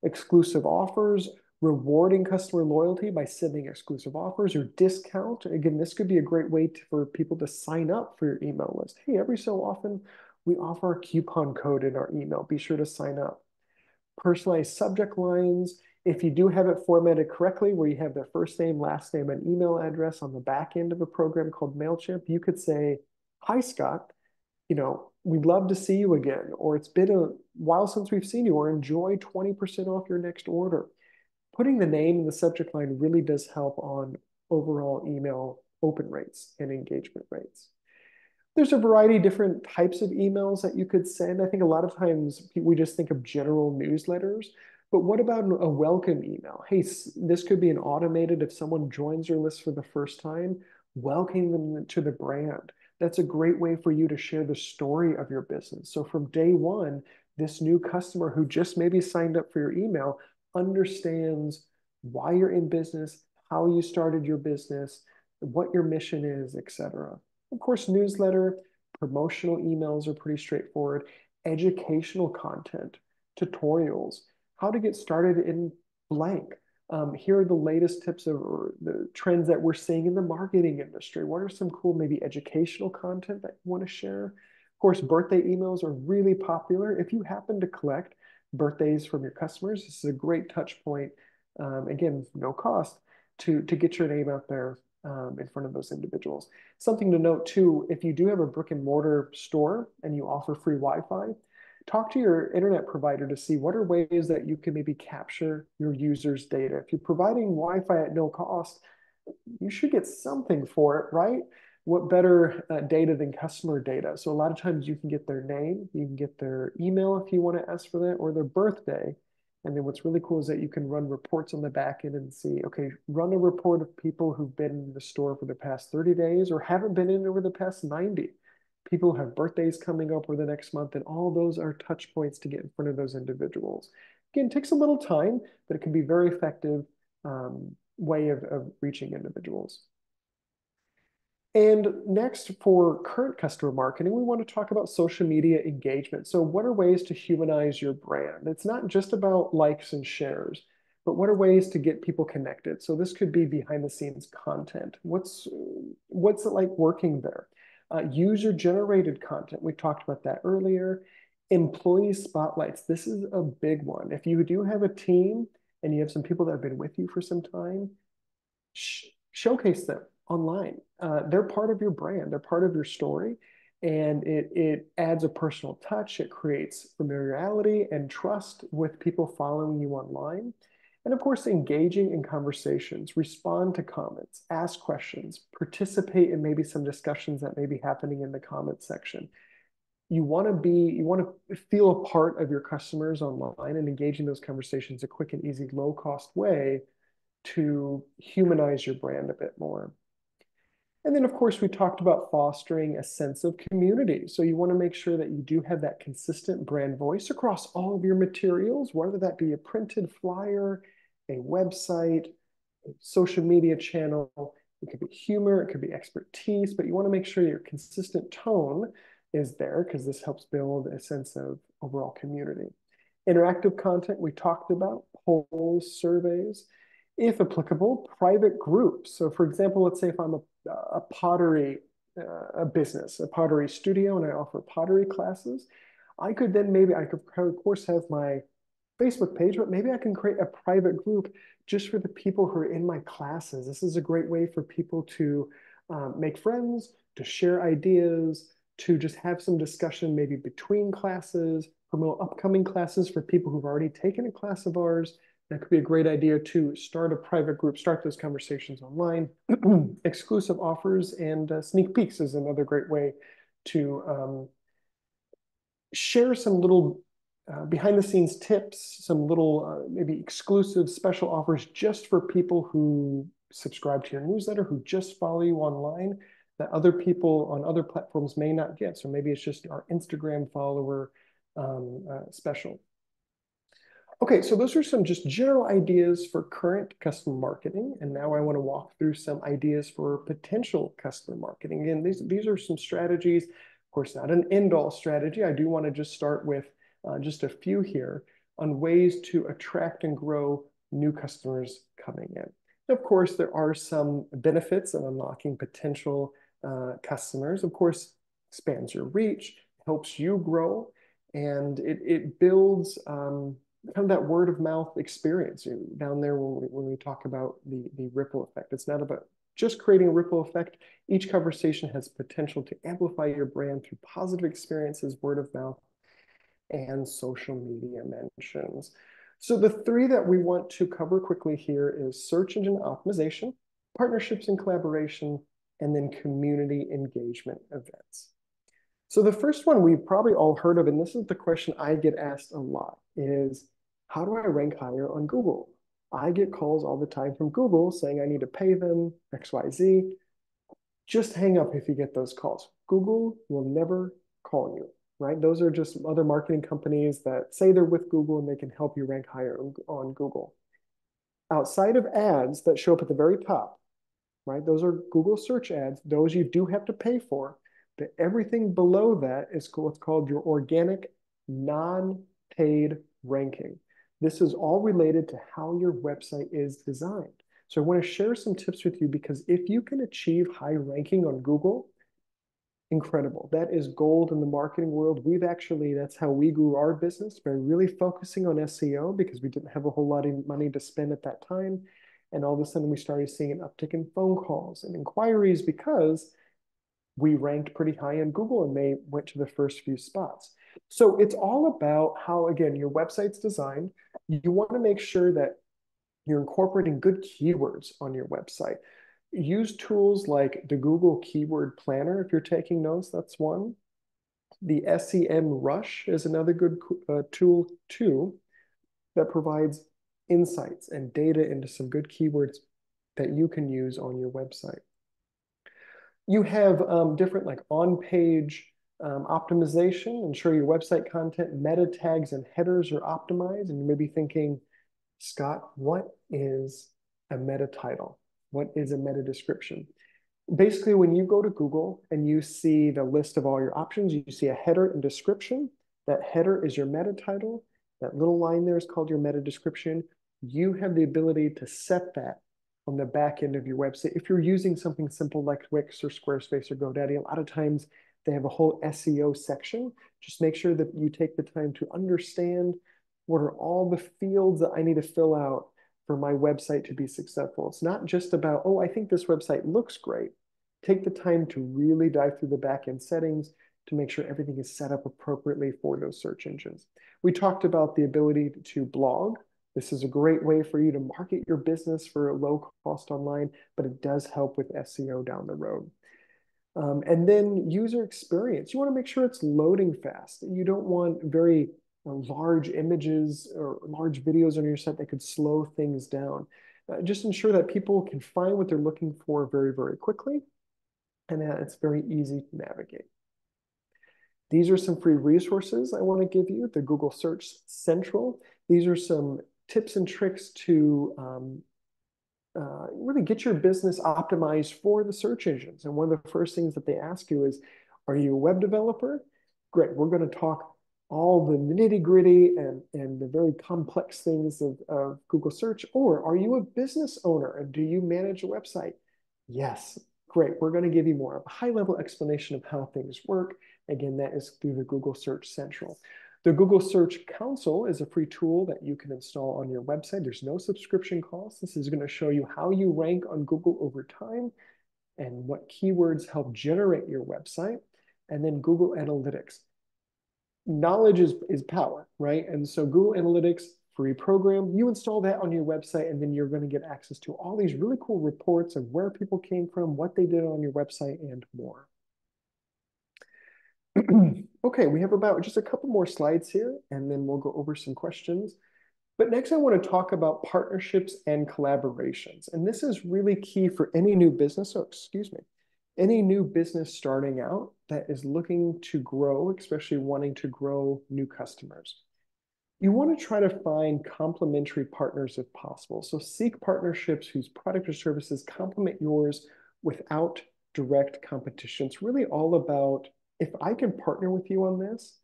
Exclusive offers, rewarding customer loyalty by sending exclusive offers or discount. Again, this could be a great way to, for people to sign up for your email list. Hey, every so often we offer a coupon code in our email. Be sure to sign up. Personalized subject lines. If you do have it formatted correctly, where you have their first name, last name, and email address on the back end of a program called MailChimp, you could say, Hi, Scott. You know, we'd love to see you again, or it's been a while since we've seen you, or enjoy 20% off your next order. Putting the name in the subject line really does help on overall email open rates and engagement rates. There's a variety of different types of emails that you could send. I think a lot of times we just think of general newsletters, but what about a welcome email? Hey, this could be an automated, if someone joins your list for the first time, welcoming them to the brand. That's a great way for you to share the story of your business. So from day one, this new customer who just maybe signed up for your email understands why you're in business, how you started your business, what your mission is, etc. Of course, newsletter, promotional emails are pretty straightforward. Educational content, tutorials, how to get started in blank. Um, here are the latest tips of the trends that we're seeing in the marketing industry. What are some cool, maybe educational content that you want to share? Of course, birthday emails are really popular. If you happen to collect birthdays from your customers, this is a great touch point. Um, again, no cost to, to get your name out there um, in front of those individuals. Something to note too, if you do have a brick and mortar store and you offer free Wi-Fi, talk to your internet provider to see what are ways that you can maybe capture your users' data. If you're providing Wi-Fi at no cost, you should get something for it, right? What better uh, data than customer data? So a lot of times you can get their name, you can get their email if you want to ask for that, or their birthday. And then what's really cool is that you can run reports on the back end and see, okay, run a report of people who've been in the store for the past 30 days or haven't been in over the past 90 people have birthdays coming up over the next month, and all those are touch points to get in front of those individuals. Again, takes a little time, but it can be very effective um, way of, of reaching individuals. And next, for current customer marketing, we want to talk about social media engagement. So what are ways to humanize your brand? It's not just about likes and shares, but what are ways to get people connected? So this could be behind the scenes content. What's, what's it like working there? Uh, user-generated content, we talked about that earlier. Employee spotlights, this is a big one. If you do have a team and you have some people that have been with you for some time, sh showcase them online. Uh, they're part of your brand, they're part of your story, and it, it adds a personal touch. It creates familiarity and trust with people following you online. And of course, engaging in conversations, respond to comments, ask questions, participate in maybe some discussions that may be happening in the comment section. You want to be, you want to feel a part of your customers online and engaging those conversations a quick and easy, low cost way to humanize your brand a bit more. And then, of course, we talked about fostering a sense of community. So you want to make sure that you do have that consistent brand voice across all of your materials, whether that be a printed flyer, a website, a social media channel. It could be humor, it could be expertise, but you want to make sure your consistent tone is there because this helps build a sense of overall community. Interactive content we talked about, polls, surveys, if applicable, private groups. So for example, let's say if I'm a a pottery uh, a business, a pottery studio, and I offer pottery classes, I could then maybe, I could of course have my Facebook page, but maybe I can create a private group just for the people who are in my classes. This is a great way for people to um, make friends, to share ideas, to just have some discussion maybe between classes, promote upcoming classes for people who've already taken a class of ours, that could be a great idea to start a private group, start those conversations online. (clears throat) Exclusive offers and uh, sneak peeks is another great way to um, share some little uh, behind the scenes tips, some little uh, maybe exclusive special offers just for people who subscribe to your newsletter, who just follow you online that other people on other platforms may not get. So maybe it's just our Instagram follower um, uh, special. Okay, so those are some just general ideas for current customer marketing. And now I want to walk through some ideas for potential customer marketing. Again, these, these are some strategies, of course, not an end-all strategy. I do want to just start with uh, just a few here on ways to attract and grow new customers coming in. Of course, there are some benefits of unlocking potential uh, customers. Of course, expands your reach, helps you grow and it, it builds um, kind of that word of mouth experience you know, down there when we, when we talk about the, the ripple effect. It's not about just creating a ripple effect. Each conversation has potential to amplify your brand through positive experiences, word of mouth, and social media mentions. So the three that we want to cover quickly here is search engine optimization, partnerships and collaboration, and then community engagement events. So the first one we've probably all heard of, and this is the question I get asked a lot, is how do I rank higher on Google? I get calls all the time from Google saying I need to pay them XYZ. Just hang up if you get those calls. Google will never call you, right? Those are just other marketing companies that say they're with Google and they can help you rank higher on Google. Outside of ads that show up at the very top, right? Those are Google search ads. Those you do have to pay for. But everything below that is what's called your organic non-paid ranking. This is all related to how your website is designed. So I want to share some tips with you because if you can achieve high ranking on Google, incredible. That is gold in the marketing world. We've actually, that's how we grew our business by really focusing on SEO because we didn't have a whole lot of money to spend at that time. And all of a sudden we started seeing an uptick in phone calls and inquiries because we ranked pretty high in Google and they went to the first few spots. So it's all about how, again, your website's designed. You want to make sure that you're incorporating good keywords on your website. Use tools like the Google Keyword Planner if you're taking notes, that's one. The SEMrush is another good uh, tool too that provides insights and data into some good keywords that you can use on your website you have um, different like on-page um, optimization, ensure your website content, meta tags, and headers are optimized. And you may be thinking, Scott, what is a meta title? What is a meta description? Basically, when you go to Google and you see the list of all your options, you see a header and description. That header is your meta title. That little line there is called your meta description. You have the ability to set that on the back end of your website. If you're using something simple like Wix or Squarespace or GoDaddy, a lot of times they have a whole SEO section. Just make sure that you take the time to understand what are all the fields that I need to fill out for my website to be successful. It's not just about, oh, I think this website looks great. Take the time to really dive through the backend settings to make sure everything is set up appropriately for those search engines. We talked about the ability to blog this is a great way for you to market your business for a low cost online, but it does help with SEO down the road. Um, and then user experience. You want to make sure it's loading fast. You don't want very uh, large images or large videos on your site that could slow things down. Uh, just ensure that people can find what they're looking for very, very quickly and that it's very easy to navigate. These are some free resources I want to give you, the Google Search Central. These are some tips and tricks to um, uh, really get your business optimized for the search engines. And one of the first things that they ask you is, are you a web developer? Great, we're going to talk all the nitty gritty and, and the very complex things of, of Google search. Or are you a business owner and do you manage a website? Yes, great. We're going to give you more of a high level explanation of how things work. Again, that is through the Google Search Central. The Google Search Console is a free tool that you can install on your website. There's no subscription cost. This is going to show you how you rank on Google over time and what keywords help generate your website. And then Google Analytics. Knowledge is, is power, right? And so Google Analytics, free program, you install that on your website and then you're going to get access to all these really cool reports of where people came from, what they did on your website, and more. (clears throat) okay, we have about just a couple more slides here, and then we'll go over some questions. But next, I want to talk about partnerships and collaborations. And this is really key for any new business, oh, excuse me, any new business starting out that is looking to grow, especially wanting to grow new customers. You want to try to find complementary partners if possible. So seek partnerships whose product or services complement yours without direct competition. It's really all about if I can partner with you on this,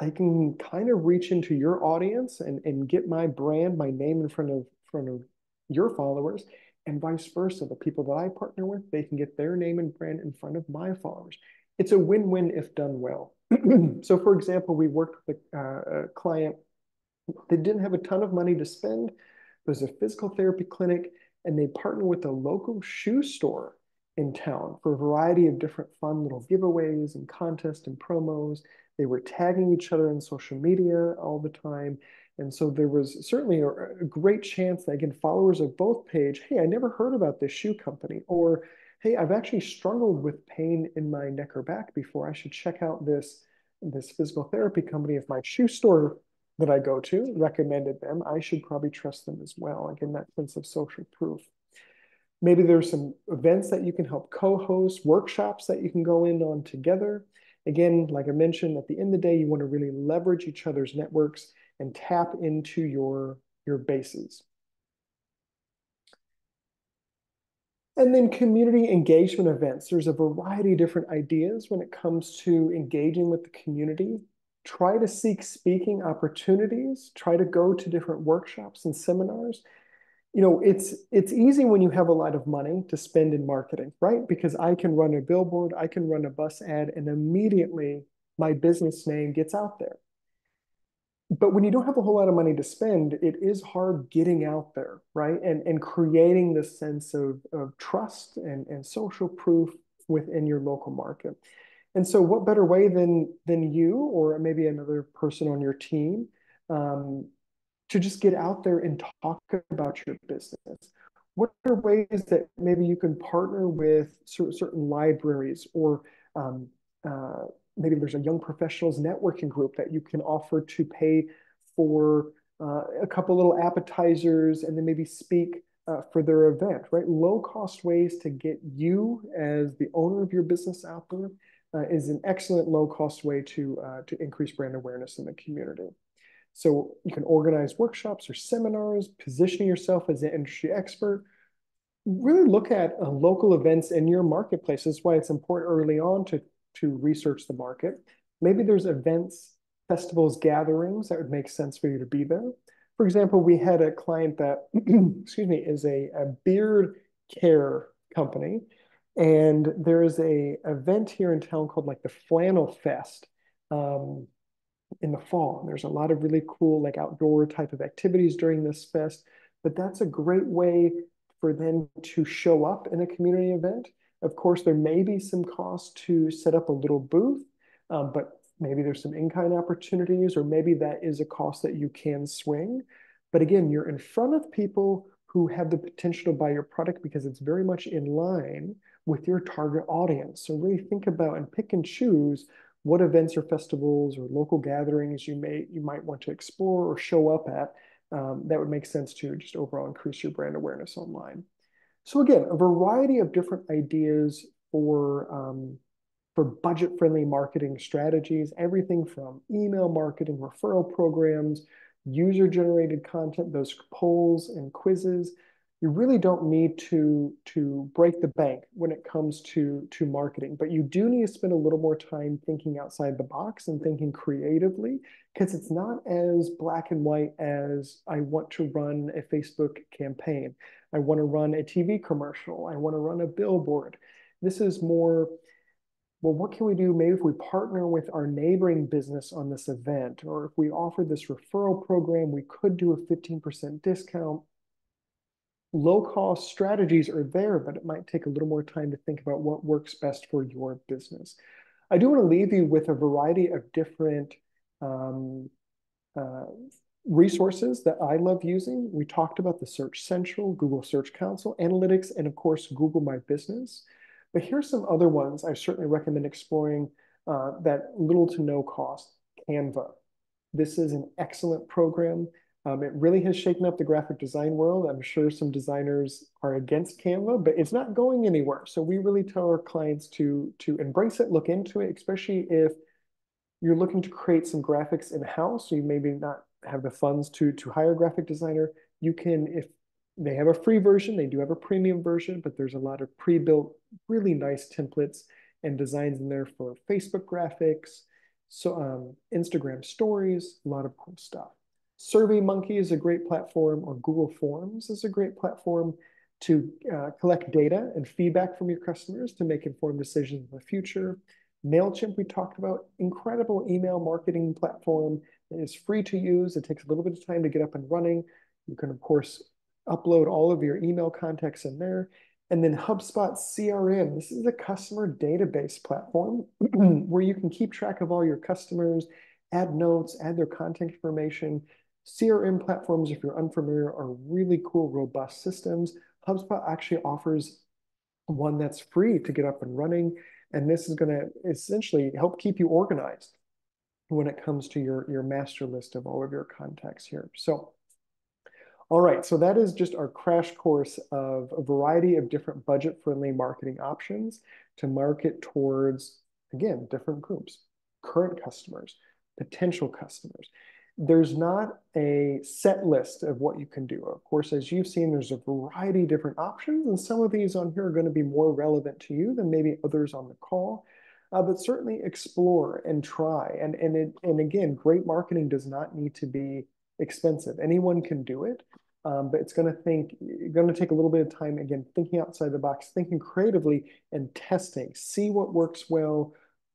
I can kind of reach into your audience and, and get my brand, my name in front of front of your followers, and vice versa. The people that I partner with, they can get their name and brand in front of my followers. It's a win-win if done well. (clears throat) So for example, we worked with a, uh, a client that didn't have a ton of money to spend. It was a physical therapy clinic, and they partnered with a local shoe store in town for a variety of different fun little giveaways and contests and promos. They were tagging each other in social media all the time. And so there was certainly a, a great chance that, again, followers of both page, hey, I never heard about this shoe company, or hey, I've actually struggled with pain in my neck or back before. I should check out this, this physical therapy company. If my shoe store that I go to recommended them, I should probably trust them as well. Again, that sense of social proof. Maybe there's some events that you can help co-host, workshops that you can go in on together. Again, like I mentioned, at the end of the day, you want to really leverage each other's networks and tap into your, your bases. And then community engagement events. There's a variety of different ideas when it comes to engaging with the community. Try to seek speaking opportunities. Try to go to different workshops and seminars you know, it's it's easy when you have a lot of money to spend in marketing, right? Because I can run a billboard, I can run a bus ad, and immediately my business name gets out there. But when you don't have a whole lot of money to spend, it is hard getting out there, right? And and creating this sense of, of trust and, and social proof within your local market. And so what better way than than you or maybe another person on your team um, to just get out there and talk about your business? What are ways that maybe you can partner with certain libraries or um, uh, maybe there's a young professionals networking group that you can offer to pay for uh, a couple little appetizers and then maybe speak uh, for their event, right? Low cost ways to get you as the owner of your business out there uh, is an excellent low cost way to uh, to increase brand awareness in the community. So you can organize workshops or seminars, position yourself as an industry expert. Really look at uh, local events in your marketplace. That's why it's important early on to, to research the market. Maybe there's events, festivals, gatherings that would make sense for you to be there. For example, we had a client that, (clears throat) excuse me, is a, a beard care company. And there is a event here in town called like the Flannel Fest. Um, in the fall. And there's a lot of really cool like outdoor type of activities during this fest, but that's a great way for them to show up in a community event. Of course, there may be some cost to set up a little booth, um, but maybe there's some in-kind opportunities, or maybe that is a cost that you can swing. But again, you're in front of people who have the potential to buy your product because it's very much in line with your target audience. So really think about and pick and choose what events or festivals or local gatherings you may you might want to explore or show up at um, that would make sense to just overall increase your brand awareness online. So again, a variety of different ideas for um, for budget-friendly marketing strategies, everything from email marketing, referral programs, user-generated content, those polls and quizzes, you really don't need to to break the bank when it comes to to marketing but you do need to spend a little more time thinking outside the box and thinking creatively because it's not as black and white as i want to run a facebook campaign. I want to run a tv commercial. I want to run a billboard. This is more well, what can we do? Maybe if we partner with our neighboring business on this event, or if we offer this referral program, we could do a 15% discount low-cost strategies are there, but it might take a little more time to think about what works best for your business. I do want to leave you with a variety of different um, uh, resources that I love using. We talked about the Search Central, Google Search Console, Analytics, and of course, Google My Business. But here's some other ones I certainly recommend exploring uh, that little to no cost. Canva. This is an excellent program. Um, it really has shaken up the graphic design world. I'm sure some designers are against Canva, but it's not going anywhere. So we really tell our clients to, to embrace it, look into it, especially if you're looking to create some graphics in-house, so you maybe not have the funds to, to hire a graphic designer. You can, if they have a free version, they do have a premium version, but there's a lot of pre-built, really nice templates and designs in there for Facebook graphics, so um, Instagram stories, a lot of cool stuff. SurveyMonkey is a great platform, or Google Forms is a great platform to uh, collect data and feedback from your customers to make informed decisions in the future. MailChimp, we talked about, incredible email marketing platform. It is free to use. It takes a little bit of time to get up and running. You can, of course, upload all of your email contacts in there. And then HubSpot CRM. This is a customer database platform (clears throat) where you can keep track of all your customers, add notes, add their contact information. CRM platforms, if you're unfamiliar, are really cool, robust systems. HubSpot actually offers one that's free to get up and running. And this is going to essentially help keep you organized when it comes to your, your master list of all of your contacts here. So, all right, so that is just our crash course of a variety of different budget-friendly marketing options to market towards, again, different groups, current customers, potential customers there's not a set list of what you can do. Of course, as you've seen, there's a variety of different options, and some of these on here are going to be more relevant to you than maybe others on the call. Uh, but certainly explore and try. And and it, and again, great marketing does not need to be expensive. Anyone can do it, um, but it's going to think going to take a little bit of time. Again, thinking outside the box, thinking creatively, and testing. See what works well.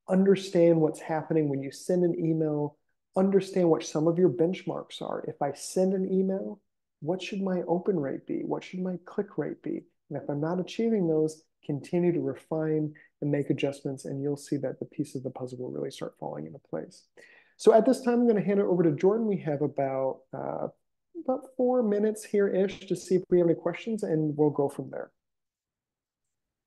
Understand what's happening when you send an email understand what some of your benchmarks are. If I send an email, what should my open rate be? What should my click rate be? And if I'm not achieving those, continue to refine and make adjustments, and you'll see that the piece of the puzzle will really start falling into place. So at this time, I'm going to hand it over to Jordan. We have about uh, about four minutes here-ish to see if we have any questions, and we'll go from there.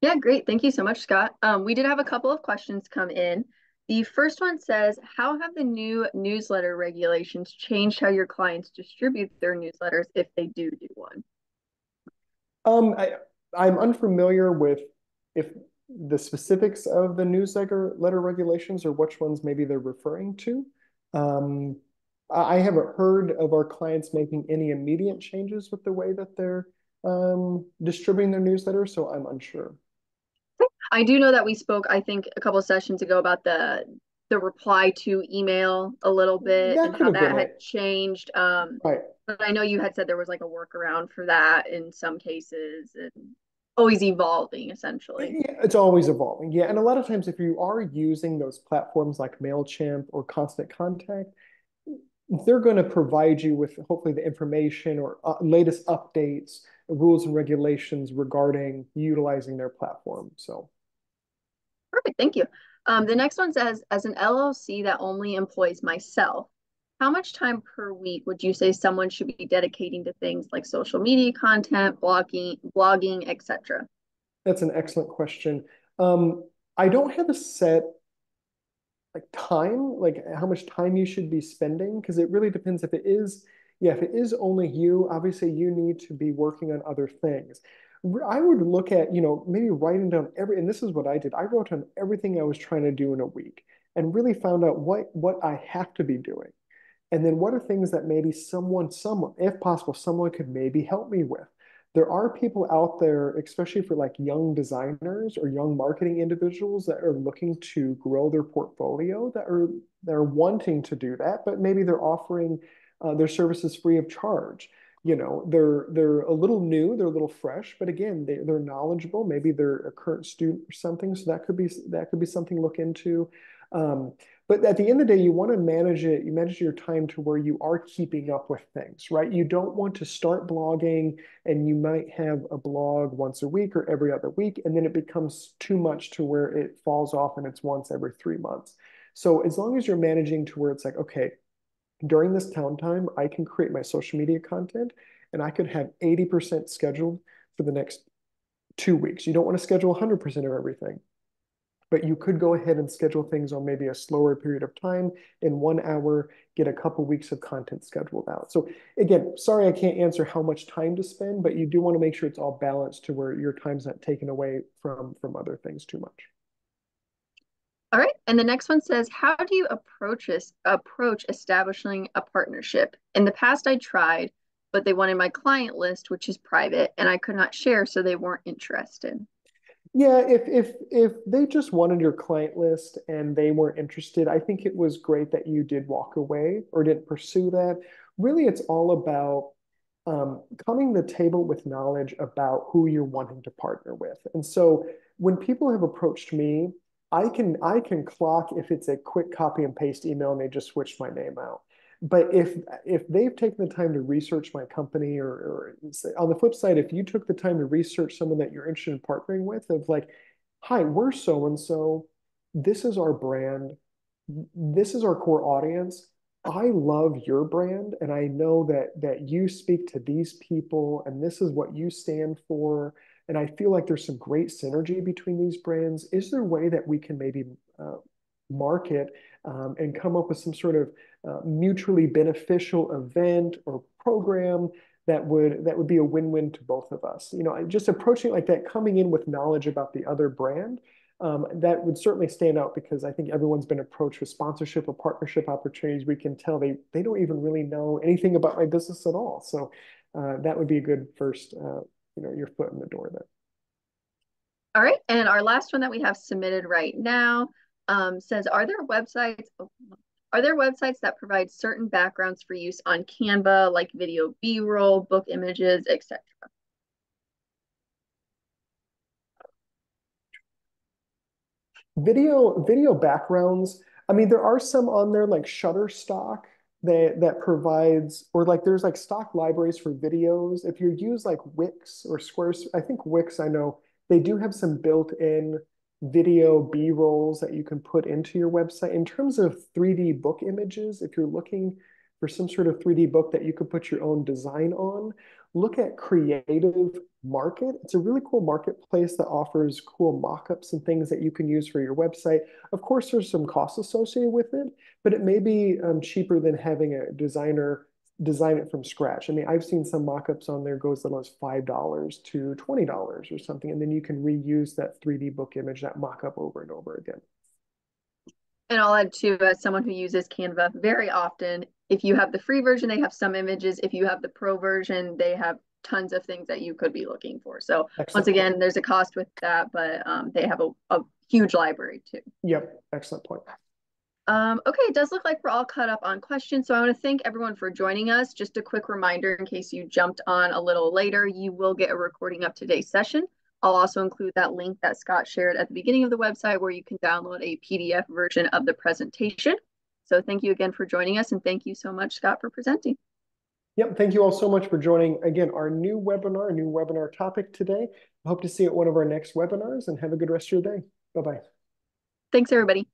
Yeah, great. Thank you so much, Scott. Um, we did have a couple of questions come in. The first one says, how have the new newsletter regulations changed how your clients distribute their newsletters if they do do one? Um, I, I'm unfamiliar with if the specifics of the newsletter letter regulations or which ones maybe they're referring to. Um, I haven't heard of our clients making any immediate changes with the way that they're um, distributing their newsletter, so I'm unsure. I do know that we spoke, I think, a couple sessions ago about the the reply to email a little bit that and how that had changed. Um, right. But I know you had said there was like a workaround for that in some cases and always evolving essentially. Yeah, it's always evolving. Yeah. And a lot of times if you are using those platforms like MailChimp or Constant Contact, they're going to provide you with hopefully the information or uh, latest updates, rules and regulations regarding utilizing their platform. So Perfect, thank you. Um, the next one says, as an LLC that only employs myself, how much time per week would you say someone should be dedicating to things like social media content, blogging, blogging, etc.? That's an excellent question. Um, I don't have a set like time, like how much time you should be spending, because it really depends if it is, yeah, if it is only you, obviously you need to be working on other things. I would look at, you know, maybe writing down every, and this is what I did. I wrote down everything I was trying to do in a week and really found out what what I have to be doing. And then what are things that maybe someone, someone, if possible, someone could maybe help me with. There are people out there, especially for like young designers or young marketing individuals that are looking to grow their portfolio that are they're wanting to do that, but maybe they're offering uh, their services free of charge you know they're they're a little new they're a little fresh but again they, they're knowledgeable. Maybe they're a current student or something so that could be that could be something to look into. Um, but at the end of the day you want to manage it you manage your time to where you are keeping up with things right? You don't want to start blogging and you might have a blog once a week or every other week and then it becomes too much to where it falls off and it's once every three months. So as long as you're managing to where it's like okay during this downtime, I can create my social media content and I could have 80% scheduled for the next two weeks. You don't want to schedule 100% of everything, but you could go ahead and schedule things on maybe a slower period of time in one hour, get a couple weeks of content scheduled out. So again, sorry I can't answer how much time to spend, but you do want to make sure it's all balanced to where your time's not taken away from, from other things too much. All right, and the next one says, how do you approach this, approach establishing a partnership? In the past, I tried, but they wanted my client list, which is private, and I could not share, so they weren't interested. Yeah, if if if they just wanted your client list and they weren't interested, I think it was great that you did walk away or didn't pursue that. Really, it's all about um, coming to the table with knowledge about who you're wanting to partner with. And so when people have approached me, I can I can clock if it's a quick copy and paste email and they just switched my name out. But if if they've taken the time to research my company, or, or on the flip side, if you took the time to research someone that you're interested in partnering with, of like, hi, we're so and so, this is our brand, this is our core audience. I love your brand, and I know that that you speak to these people, and this is what you stand for. And I feel like there's some great synergy between these brands. Is there a way that we can maybe uh, market um, and come up with some sort of uh, mutually beneficial event or program that would that would be a win-win to both of us. You know, just approaching it like that, coming in with knowledge about the other brand, um, that would certainly stand out because I think everyone's been approached with sponsorship or partnership opportunities. We can tell they they don't even really know anything about my business at all. So uh, that would be a good first, uh, you know, your foot in the door there. All right, and our last one that we have submitted right now um, says, are there websites, are there websites that provide certain backgrounds for use on Canva, like video B-roll, book images, etc.? Video video backgrounds. I mean, there are some on there like Shutterstock that that provides, or like there's like stock libraries for videos. If you use like Wix or Squares, I think Wix, I know they do have some built-in video B-rolls that you can put into your website. In terms of 3D book images, if you're looking for some sort of 3D book that you could put your own design on, look at Creative Market. It's a really cool marketplace that offers cool mock-ups and things that you can use for your website. Of course, there's some costs associated with it, but it may be um, cheaper than having a designer design it from scratch. I mean, I've seen some mock-ups on there go as little as $5 to $20 or something, and then you can reuse that 3D book image, that mock-up over and over again. And I'll add too, as someone who uses Canva very often, if you have the free version, they have some images. If you have the pro version, they have tons of things that you could be looking for. So Excellent. once again, there's a cost with that, but um, they have a, a huge library too. Yep, excellent point. Um, okay, it does look like we're all caught up on questions. So I want to thank everyone for joining us. Just a quick reminder in case you jumped on a little later, you will get a recording of today's session. I'll also include that link that Scott shared at the beginning of the website where you can download a PDF version of the presentation. So thank you again for joining us and thank you so much, Scott, for presenting. Yep, thank you all so much for joining. Again, our new webinar, new webinar topic today. I hope to see you at one of our next webinars and have a good rest of your day. Bye-bye. Thanks, everybody.